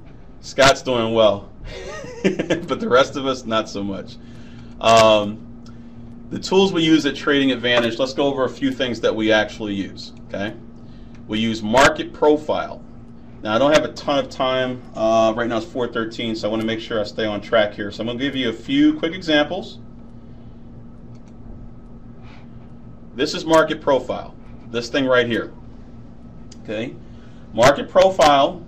Speaker 2: Scott's doing well, <laughs> but the rest of us, not so much. Um, the tools we use at Trading Advantage, let's go over a few things that we actually use, okay? We use Market Profile. Now, I don't have a ton of time. Uh, right now it's 4.13, so I want to make sure I stay on track here. So I'm going to give you a few quick examples. This is market profile, this thing right here. Okay. Market profile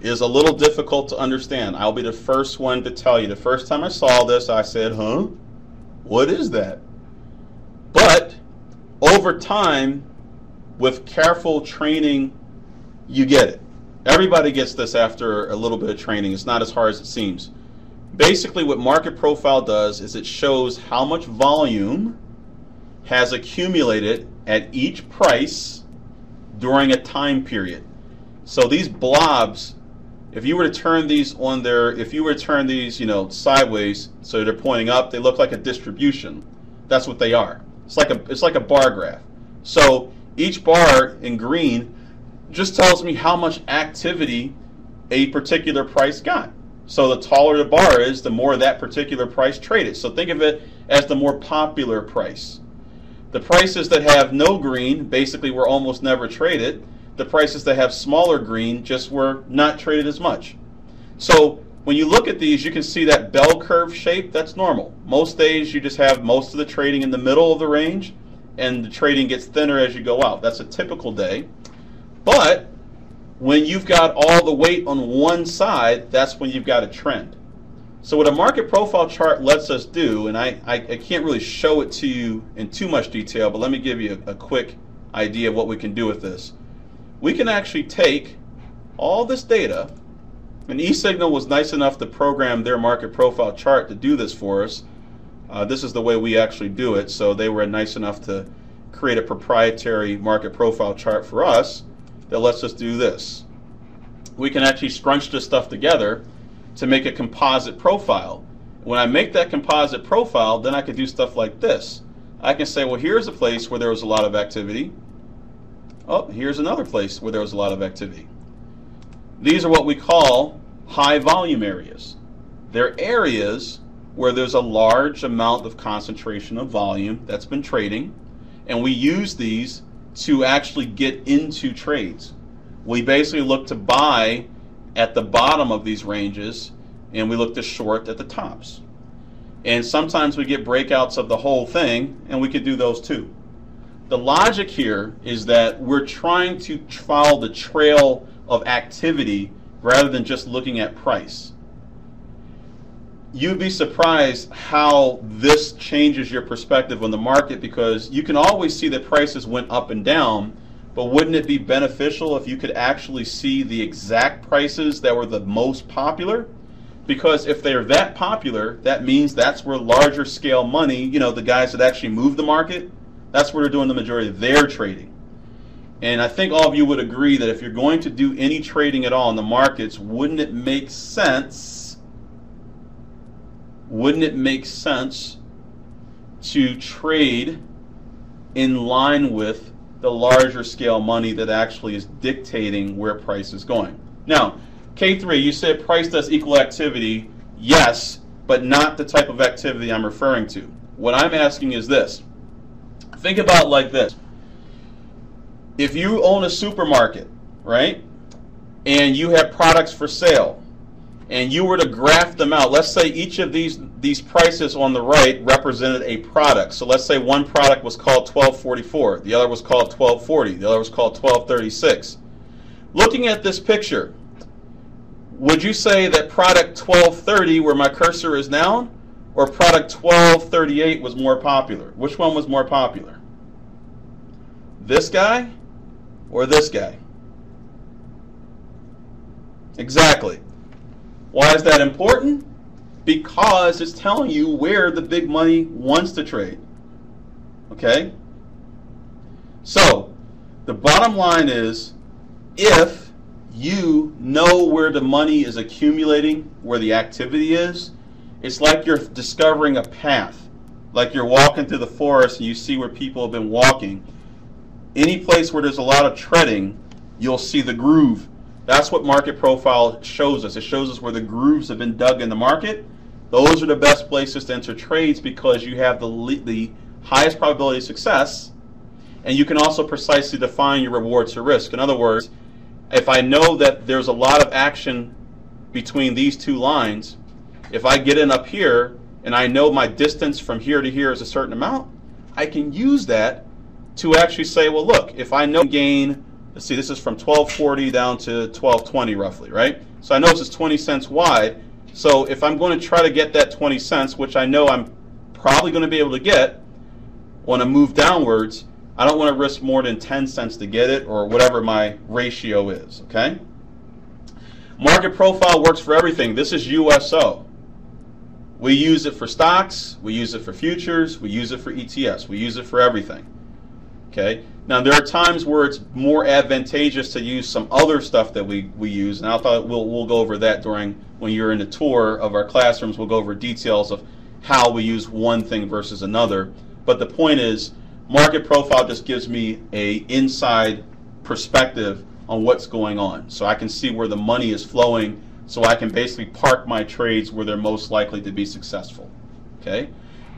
Speaker 2: is a little difficult to understand. I'll be the first one to tell you. The first time I saw this, I said, huh? What is that? But over time, with careful training, you get it. Everybody gets this after a little bit of training. It's not as hard as it seems. Basically, what market profile does is it shows how much volume has accumulated at each price during a time period. So these blobs, if you were to turn these on their, if you were to turn these, you know, sideways, so they're pointing up, they look like a distribution. That's what they are. It's like a, it's like a bar graph. So each bar in green just tells me how much activity a particular price got. So the taller the bar is, the more that particular price traded. So think of it as the more popular price. The prices that have no green basically were almost never traded. The prices that have smaller green just were not traded as much. So when you look at these, you can see that bell curve shape, that's normal. Most days you just have most of the trading in the middle of the range and the trading gets thinner as you go out. That's a typical day. But when you've got all the weight on one side, that's when you've got a trend. So what a market profile chart lets us do, and I, I, I can't really show it to you in too much detail, but let me give you a, a quick idea of what we can do with this. We can actually take all this data, and eSignal was nice enough to program their market profile chart to do this for us. Uh, this is the way we actually do it, so they were nice enough to create a proprietary market profile chart for us that lets us do this. We can actually scrunch this stuff together to make a composite profile. When I make that composite profile, then I can do stuff like this. I can say, well, here's a place where there was a lot of activity. Oh, here's another place where there was a lot of activity. These are what we call high volume areas. They're areas where there's a large amount of concentration of volume that's been trading, and we use these to actually get into trades. We basically look to buy at the bottom of these ranges and we look to short at the tops. And sometimes we get breakouts of the whole thing and we could do those too. The logic here is that we're trying to follow the trail of activity rather than just looking at price you'd be surprised how this changes your perspective on the market because you can always see that prices went up and down, but wouldn't it be beneficial if you could actually see the exact prices that were the most popular? Because if they're that popular, that means that's where larger scale money, you know, the guys that actually move the market, that's where they're doing the majority of their trading. And I think all of you would agree that if you're going to do any trading at all in the markets, wouldn't it make sense wouldn't it make sense to trade in line with the larger scale money that actually is dictating where price is going? Now, K3, you said price does equal activity. Yes, but not the type of activity I'm referring to. What I'm asking is this. Think about like this. If you own a supermarket, right, and you have products for sale, and you were to graph them out, let's say each of these these prices on the right represented a product. So let's say one product was called 1244, the other was called 1240, the other was called 1236. Looking at this picture, would you say that product 1230, where my cursor is now, or product 1238 was more popular? Which one was more popular? This guy or this guy? Exactly. Why is that important? Because it's telling you where the big money wants to trade. Okay? So, the bottom line is if you know where the money is accumulating, where the activity is, it's like you're discovering a path. Like you're walking through the forest and you see where people have been walking. Any place where there's a lot of treading, you'll see the groove that's what market profile shows us. It shows us where the grooves have been dug in the market. Those are the best places to enter trades because you have the, the highest probability of success and you can also precisely define your reward to risk. In other words, if I know that there's a lot of action between these two lines, if I get in up here and I know my distance from here to here is a certain amount, I can use that to actually say, well, look, if I know gain let's see, this is from 1240 down to 1220 roughly, right? So I know this is 20 cents wide. So if I'm going to try to get that 20 cents, which I know I'm probably going to be able to get when I move downwards, I don't want to risk more than 10 cents to get it or whatever my ratio is, okay? Market profile works for everything. This is USO. We use it for stocks, we use it for futures, we use it for ETS, we use it for everything. Okay. Now there are times where it's more advantageous to use some other stuff that we, we use, and I thought we'll we'll go over that during when you're in the tour of our classrooms. We'll go over details of how we use one thing versus another. But the point is, market profile just gives me a inside perspective on what's going on, so I can see where the money is flowing, so I can basically park my trades where they're most likely to be successful. Okay.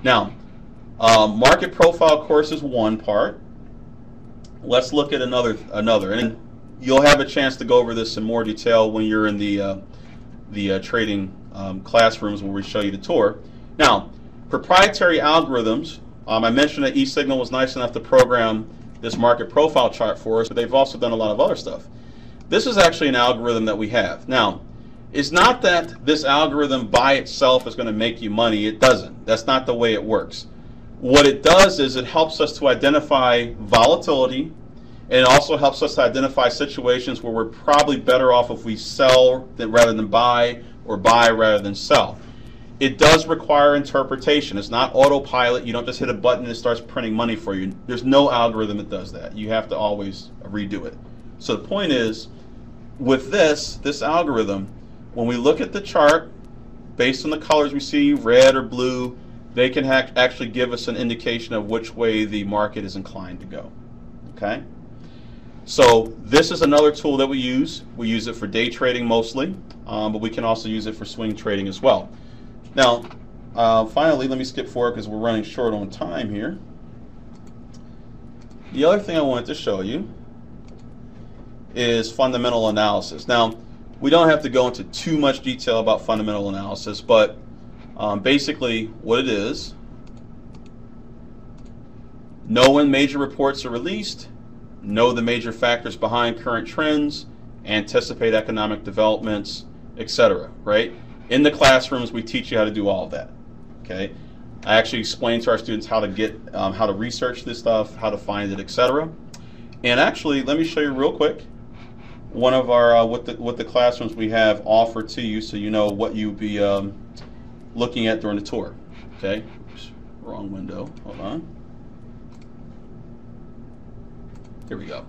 Speaker 2: Now, um, market profile course is one part let's look at another another, and you'll have a chance to go over this in more detail when you're in the uh, the uh, trading um, classrooms where we show you the tour. Now, proprietary algorithms. Um, I mentioned that eSignal was nice enough to program this market profile chart for us, but they've also done a lot of other stuff. This is actually an algorithm that we have. Now, it's not that this algorithm by itself is going to make you money. It doesn't. That's not the way it works. What it does is it helps us to identify volatility, and it also helps us to identify situations where we're probably better off if we sell rather than buy, or buy rather than sell. It does require interpretation. It's not autopilot. You don't just hit a button and it starts printing money for you. There's no algorithm that does that. You have to always redo it. So the point is, with this, this algorithm, when we look at the chart, based on the colors we see, red or blue, they can actually give us an indication of which way the market is inclined to go. Okay? So this is another tool that we use. We use it for day trading mostly, um, but we can also use it for swing trading as well. Now, uh, finally, let me skip forward because we're running short on time here. The other thing I wanted to show you is fundamental analysis. Now, we don't have to go into too much detail about fundamental analysis, but um, basically, what it is, know when major reports are released, know the major factors behind current trends, anticipate economic developments, etc. Right? In the classrooms, we teach you how to do all of that. Okay. I actually explain to our students how to get, um, how to research this stuff, how to find it, etc. And actually, let me show you real quick one of our uh, what the what the classrooms we have offer to you, so you know what you'd be um, looking at during the tour. Okay, Oops, wrong window. Hold on. Here we go.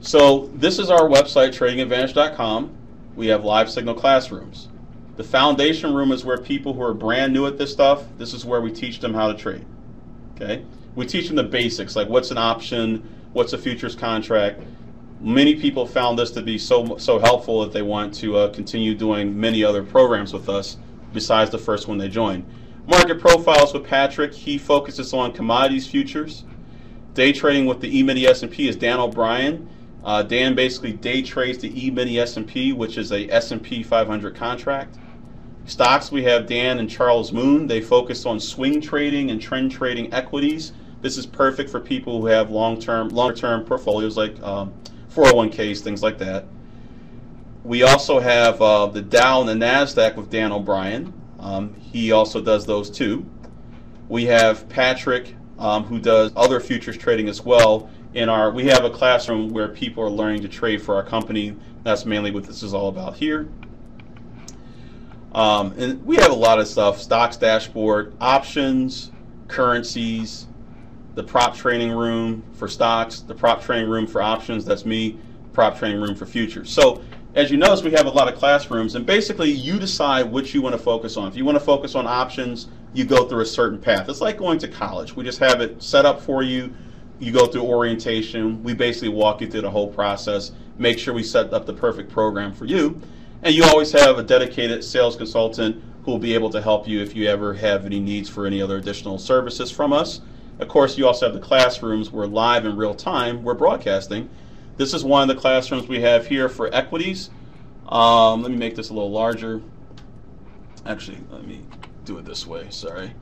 Speaker 2: So this is our website, tradingadvantage.com. We have live signal classrooms. The foundation room is where people who are brand new at this stuff, this is where we teach them how to trade. Okay? We teach them the basics, like what's an option, what's a futures contract. Many people found this to be so so helpful that they want to uh, continue doing many other programs with us besides the first one they joined. Market profiles with Patrick. He focuses on commodities futures. Day trading with the E-mini S&P is Dan O'Brien. Uh, Dan basically day trades the E-mini S&P, which is a S&P 500 contract. Stocks, we have Dan and Charles Moon. They focus on swing trading and trend trading equities. This is perfect for people who have long-term, longer-term portfolios like um, 401ks, things like that. We also have uh, the Dow and the NASDAQ with Dan O'Brien. Um, he also does those too. We have Patrick, um, who does other futures trading as well. In our, we have a classroom where people are learning to trade for our company. That's mainly what this is all about here. Um, and we have a lot of stuff: stocks dashboard, options, currencies, the prop training room for stocks, the prop training room for options. That's me. Prop training room for futures. So as you notice, we have a lot of classrooms, and basically you decide which you want to focus on. If you want to focus on options, you go through a certain path. It's like going to college. We just have it set up for you. You go through orientation. We basically walk you through the whole process, make sure we set up the perfect program for you. And you always have a dedicated sales consultant who will be able to help you if you ever have any needs for any other additional services from us. Of course, you also have the classrooms where live in real time we're broadcasting this is one of the classrooms we have here for equities. Um, let me make this a little larger. Actually, let me do it this way, sorry.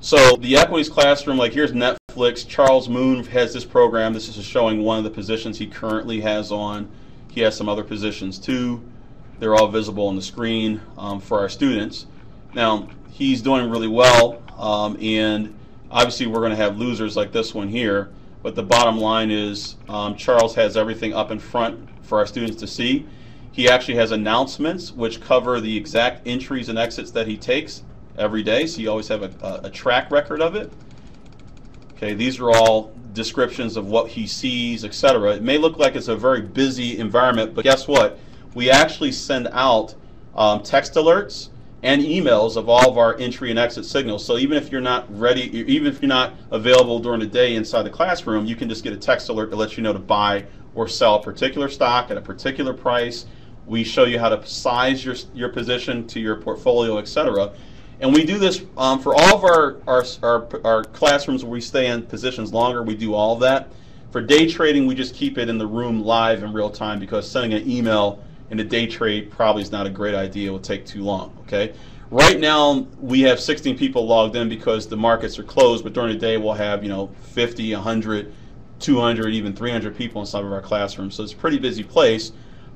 Speaker 2: So the equities classroom, like here's Netflix. Charles Moon has this program. This is showing one of the positions he currently has on. He has some other positions too. They're all visible on the screen um, for our students. Now, he's doing really well, um, and obviously we're going to have losers like this one here, but the bottom line is um, Charles has everything up in front for our students to see. He actually has announcements which cover the exact entries and exits that he takes every day, so you always have a, a track record of it. Okay, these are all descriptions of what he sees, etc. It may look like it's a very busy environment, but guess what? We actually send out um, text alerts and emails of all of our entry and exit signals. So even if you're not ready, even if you're not available during the day inside the classroom, you can just get a text alert to let you know to buy or sell a particular stock at a particular price. We show you how to size your, your position to your portfolio, etc. And we do this um, for all of our, our, our, our, classrooms where we stay in positions longer. We do all that. For day trading, we just keep it in the room live in real time because sending an email in a day trade probably is not a great idea. It will take too long. Okay. Right now, we have 16 people logged in because the markets are closed, but during the day, we'll have, you know, 50, 100, 200, even 300 people in some of our classrooms. So it's a pretty busy place,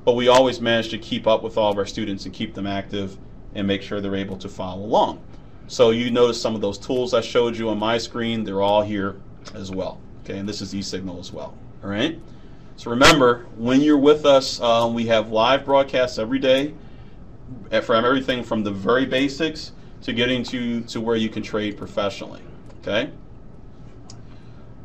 Speaker 2: but we always manage to keep up with all of our students and keep them active and make sure they're able to follow along. So you notice some of those tools I showed you on my screen, they're all here as well. Okay, and this is eSignal as well. All right. So remember, when you're with us, um, we have live broadcasts every day eh, from everything from the very basics to getting to, to where you can trade professionally. Okay.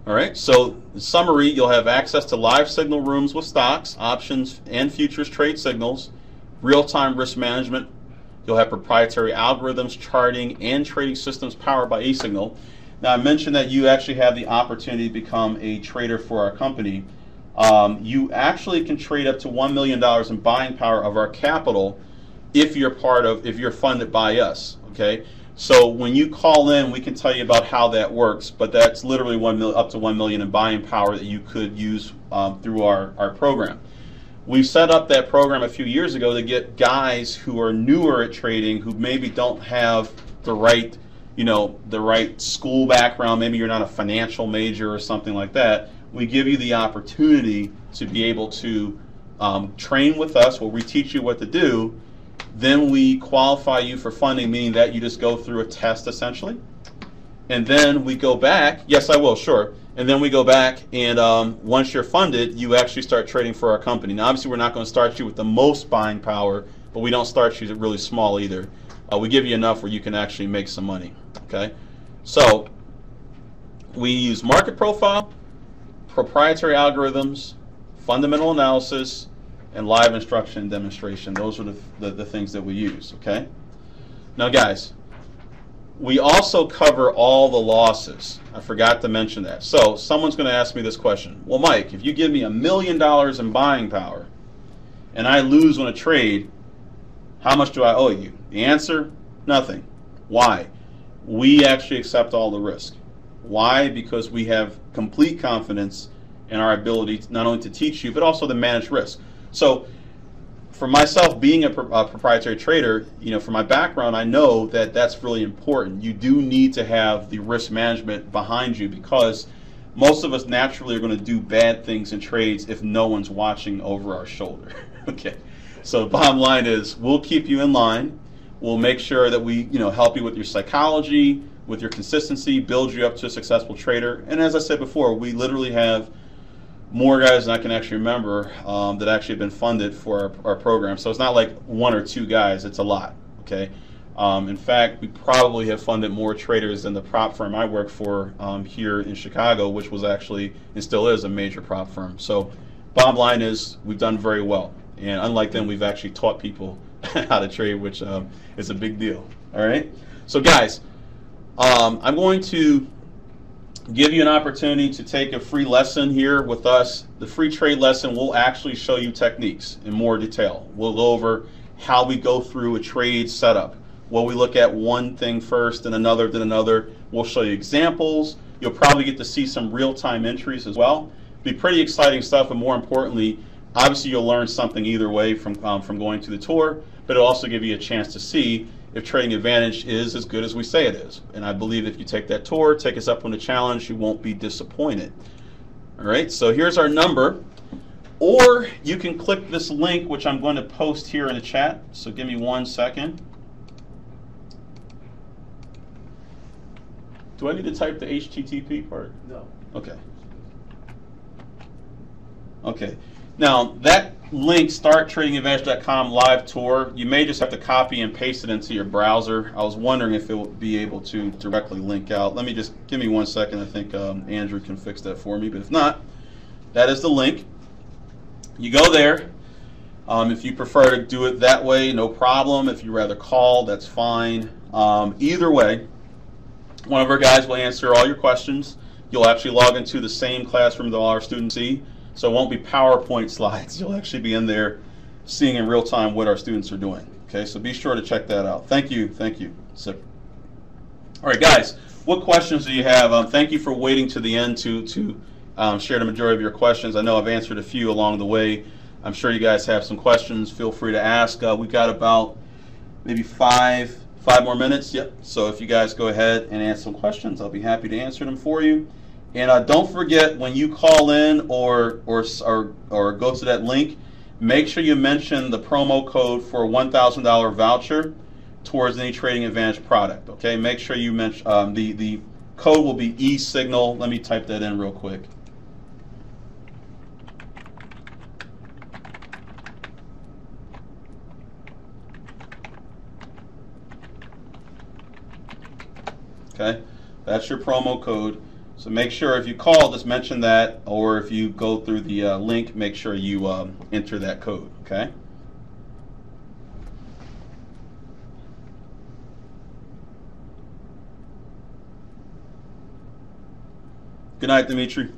Speaker 2: All right, so summary, you'll have access to live signal rooms with stocks, options, and futures trade signals, real-time risk management, You'll have proprietary algorithms, charting, and trading systems powered by eSignal. Now, I mentioned that you actually have the opportunity to become a trader for our company. Um, you actually can trade up to $1 million in buying power of our capital if you're part of, if you're funded by us, okay? So when you call in, we can tell you about how that works, but that's literally one mil, up to 1 million in buying power that you could use um, through our, our program. We set up that program a few years ago to get guys who are newer at trading who maybe don't have the right you know the right school background. Maybe you're not a financial major or something like that we give you the opportunity to be able to um, train with us where we teach you what to do then we qualify you for funding meaning that you just go through a test essentially and then we go back yes i will sure and then we go back and um, once you're funded, you actually start trading for our company. Now, obviously, we're not going to start you with the most buying power, but we don't start you really small either. Uh, we give you enough where you can actually make some money. Okay, so we use market profile, proprietary algorithms, fundamental analysis, and live instruction and demonstration. Those are the, the, the things that we use. Okay, now guys, we also cover all the losses. I forgot to mention that. So someone's going to ask me this question. Well, Mike, if you give me a million dollars in buying power and I lose on a trade, how much do I owe you? The answer, nothing. Why? We actually accept all the risk. Why? Because we have complete confidence in our ability not only to teach you, but also to manage risk. So for myself being a, a, proprietary trader, you know, for my background, I know that that's really important. You do need to have the risk management behind you because most of us naturally are going to do bad things in trades if no one's watching over our shoulder. <laughs> okay. So the bottom line is we'll keep you in line. We'll make sure that we, you know, help you with your psychology, with your consistency, build you up to a successful trader. And as I said before, we literally have more guys than I can actually remember um, that actually have been funded for our, our, program. So it's not like one or two guys; it's a lot. Okay. Um, in fact, we probably have funded more traders than the prop firm I work for um, here in Chicago, which was actually and still is a major prop firm. So, bottom line is we've done very well, and unlike them, we've actually taught people <laughs> how to trade, which um, is a big deal. All right. So, guys, um, I'm going to give you an opportunity to take a free lesson here with us. The free trade lesson will actually show you techniques in more detail. We'll go over how we go through a trade setup. Will we look at one thing first and another then another? We'll show you examples. You'll probably get to see some real-time entries as well. Be pretty exciting stuff, and more importantly, obviously you'll learn something either way from um, from going to the tour, but it'll also give you a chance to see if Trading Advantage is as good as we say it is. And I believe if you take that tour, take us up on the challenge, you won't be disappointed. All right, so here's our number. Or you can click this link, which I'm going to post here in the chat. So give me one second. Do I need to type the HTTP part?
Speaker 3: No.
Speaker 2: Okay. Okay. Now, that link, starttradingadvantage.com live tour, you may just have to copy and paste it into your browser. I was wondering if it would be able to directly link out. Let me just, give me one second. I think um, Andrew can fix that for me. But if not, that is the link. You go there. Um, if you prefer to do it that way, no problem. If you rather call, that's fine. Um, either way, one of our guys will answer all your questions. You'll actually log into the same classroom that all our students see. So it won't be PowerPoint slides. <laughs> You'll actually be in there seeing in real time what our students are doing. Okay, so be sure to check that out. Thank you, thank you. All right, guys, what questions do you have? Um, thank you for waiting to the end to to um, share the majority of your questions. I know I've answered a few along the way. I'm sure you guys have some questions. Feel free to ask. Uh, we've got about maybe five five more minutes. Yep. So if you guys go ahead and ask some questions, I'll be happy to answer them for you. And uh, don't forget when you call in or, or, or, or go to that link, make sure you mention the promo code for a $1,000 voucher towards any Trading Advantage product. Okay, make sure you mention um, the, the code will be eSignal. Let me type that in real quick. Okay, that's your promo code. So make sure if you call, just mention that, or if you go through the uh, link, make sure you um, enter that code, okay? Good night, Dimitri.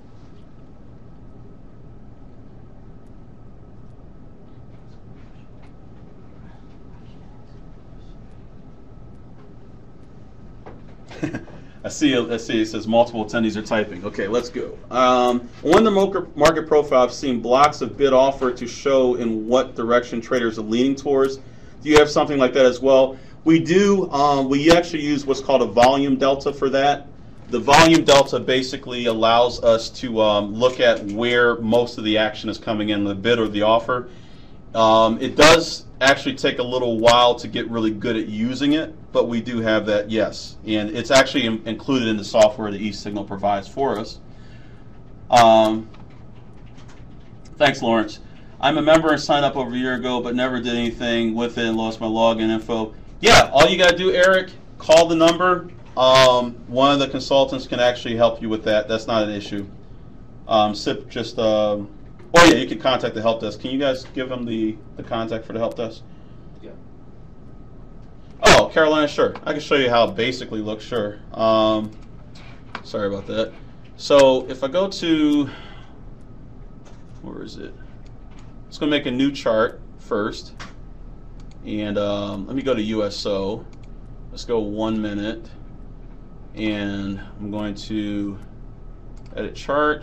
Speaker 2: <laughs> I see. I see. It says multiple attendees are typing. Okay, let's go. Um, on the market profile, I've seen blocks of bid offer to show in what direction traders are leaning towards. Do you have something like that as well? We do. Um, we actually use what's called a volume delta for that. The volume delta basically allows us to um, look at where most of the action is coming in, the bid or the offer. Um, it does actually take a little while to get really good at using it, but we do have that, yes. And it's actually in, included in the software that eSignal provides for us. Um, thanks, Lawrence. I'm a member and signed up over a year ago, but never did anything with it and lost my login info. Yeah, all you got to do, Eric, call the number. Um, one of the consultants can actually help you with that. That's not an issue. Um, SIP just... Um, Oh yeah, you can contact the help desk. Can you guys give them the, the contact for the help desk? Carolina, sure. I can show you how it basically looks, sure. Um, sorry about that. So if I go to, where is it? It's to make a new chart first. And um, let me go to USO. Let's go one minute. And I'm going to edit chart.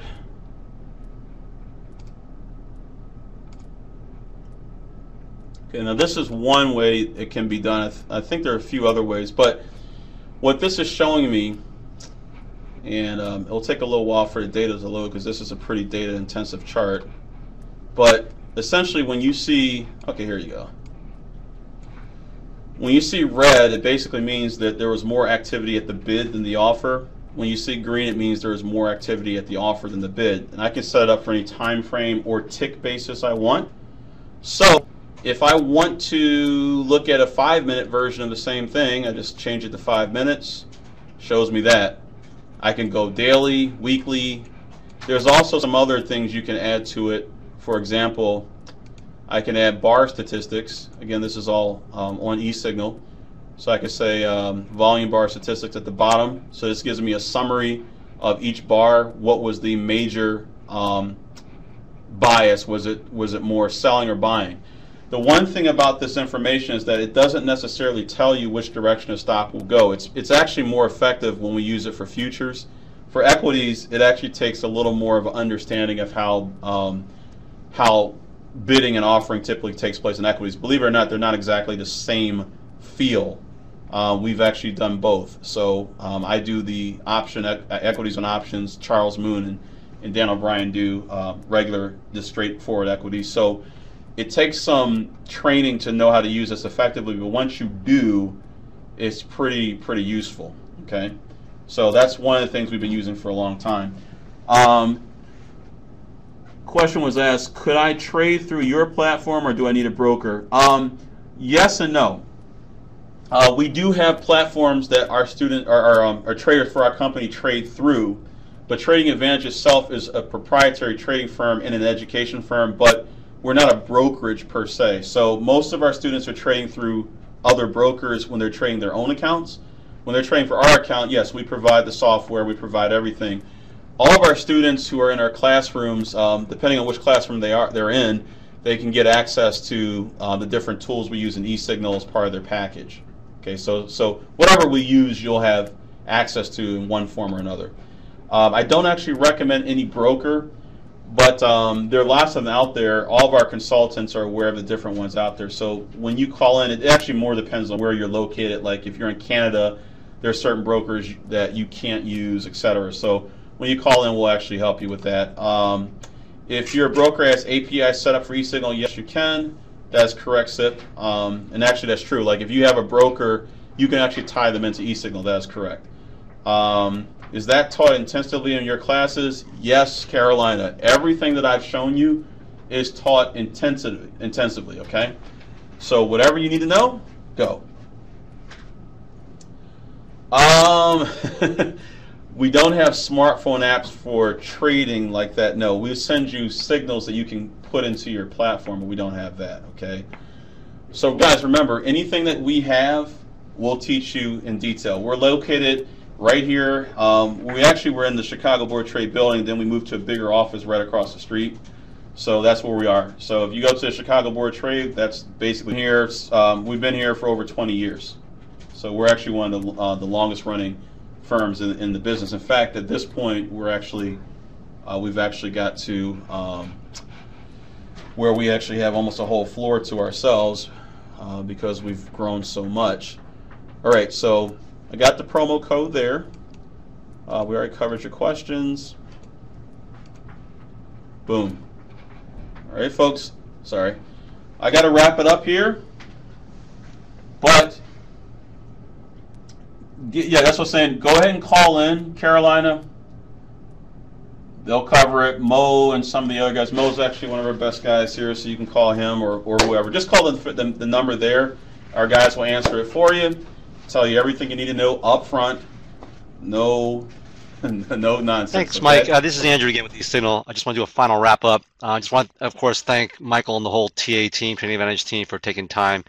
Speaker 2: Okay, now this is one way it can be done. I, th I, think there are a few other ways, but what this is showing me, and um, it'll take a little while for the data to load because this is a pretty data intensive chart, but essentially when you see, okay, here you go. When you see red, it basically means that there was more activity at the bid than the offer. When you see green, it means there is more activity at the offer than the bid. And I can set it up for any time frame or tick basis I want. So if I want to look at a five minute version of the same thing, I just change it to five minutes, shows me that. I can go daily, weekly. There's also some other things you can add to it. For example, I can add bar statistics. Again, this is all um, on eSignal. So I can say um, volume bar statistics at the bottom. So this gives me a summary of each bar. What was the major um, bias? Was it was it more selling or buying? The one thing about this information is that it doesn't necessarily tell you which direction a stock will go. It's, it's actually more effective when we use it for futures. For equities, it actually takes a little more of an understanding of how, um, how bidding and offering typically takes place in equities. Believe it or not, they're not exactly the same feel. Uh, we've actually done both. So um, I do the option e- equities and options. Charles Moon and, and Dan O'Brien do uh, regular, just straightforward equities. So it takes some training to know how to use this effectively, but once you do, it's pretty pretty useful. Okay, so that's one of the things we've been using for a long time. Um, question was asked: Could I trade through your platform, or do I need a broker? Um, yes and no. Uh, we do have platforms that our student or our, um, traders for our company trade through, but Trading Advantage itself is a proprietary trading firm and an education firm, but we're not a brokerage per se. So most of our students are trading through other brokers when they're trading their own accounts. When they're trading for our account, yes, we provide the software, we provide everything. All of our students who are in our classrooms, um, depending on which classroom they are they're in, they can get access to uh, the different tools we use in eSignal as part of their package. Okay, so so whatever we use, you'll have access to in one form or another. Um, I don't actually recommend any broker, but um, there are lots of them out there. All of our consultants are aware of the different ones out there. So when you call in, it actually more depends on where you're located. Like if you're in Canada, there are certain brokers that you can't use, etc. So when you call in, we'll actually help you with that. Um, if your broker has API set up for eSignal, yes, you can. That's correct, SIP. Um, and actually, that's true. Like if you have a broker, you can actually tie them into eSignal. That is correct. Um, is that taught intensively in your classes? Yes, Carolina. Everything that I've shown you is taught intensively. Intensively. Okay. So whatever you need to know, go. Um, <laughs> we don't have smartphone apps for trading like that. No, we send you signals that you can put into your platform, but we don't have that. Okay. So guys, remember anything that we have, we'll teach you in detail. We're located right here. Um, we actually were in the Chicago Board of Trade building, then we moved to a bigger office right across the street. So that's where we are. So if you go to the Chicago Board of Trade, that's basically here. Um, we've been here for over 20 years. So we're actually one of the, uh, the longest running firms in, in, the business. In fact, at this point, we're actually uh, we've actually got to um, where we actually have almost a whole floor to ourselves uh, because we've grown so much. All right, so I got the promo code there. Uh, we already covered your questions. Boom. All right, folks. Sorry. I got to wrap it up here. But, yeah, that's what I'm saying. Go ahead and call in, Carolina. They'll cover it. Mo and some of the other guys. Mo's actually one of our best guys here, so you can call him or, or whoever. Just call the, the, the number there. Our guys will answer it for you, tell you everything you need to know up front. No <laughs> no nonsense.
Speaker 1: Thanks? Mike. Uh, this is Andrew again with eSignal. I just want to do a final wrap up. Uh, I just want, of course, thank Michael and the whole TA team, Trading Advantage team, for taking time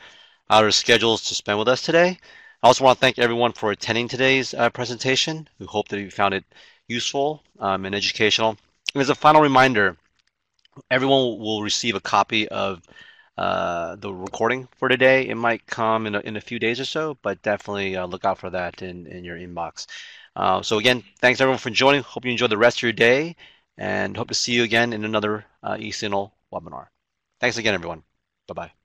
Speaker 1: out of their schedules to spend with us today. I also want to thank everyone for attending today's uh, presentation. We hope that you found it useful um, and educational. And as a final reminder, everyone will receive a copy of uh, the recording for today. It might come in a, in a few days or so, but definitely uh, look out for that in, in your inbox. Uh, so again, thanks everyone for joining. Hope you enjoy the rest of your day and hope to see you again in another uh, eSignal webinar. Thanks again, everyone. Bye-bye.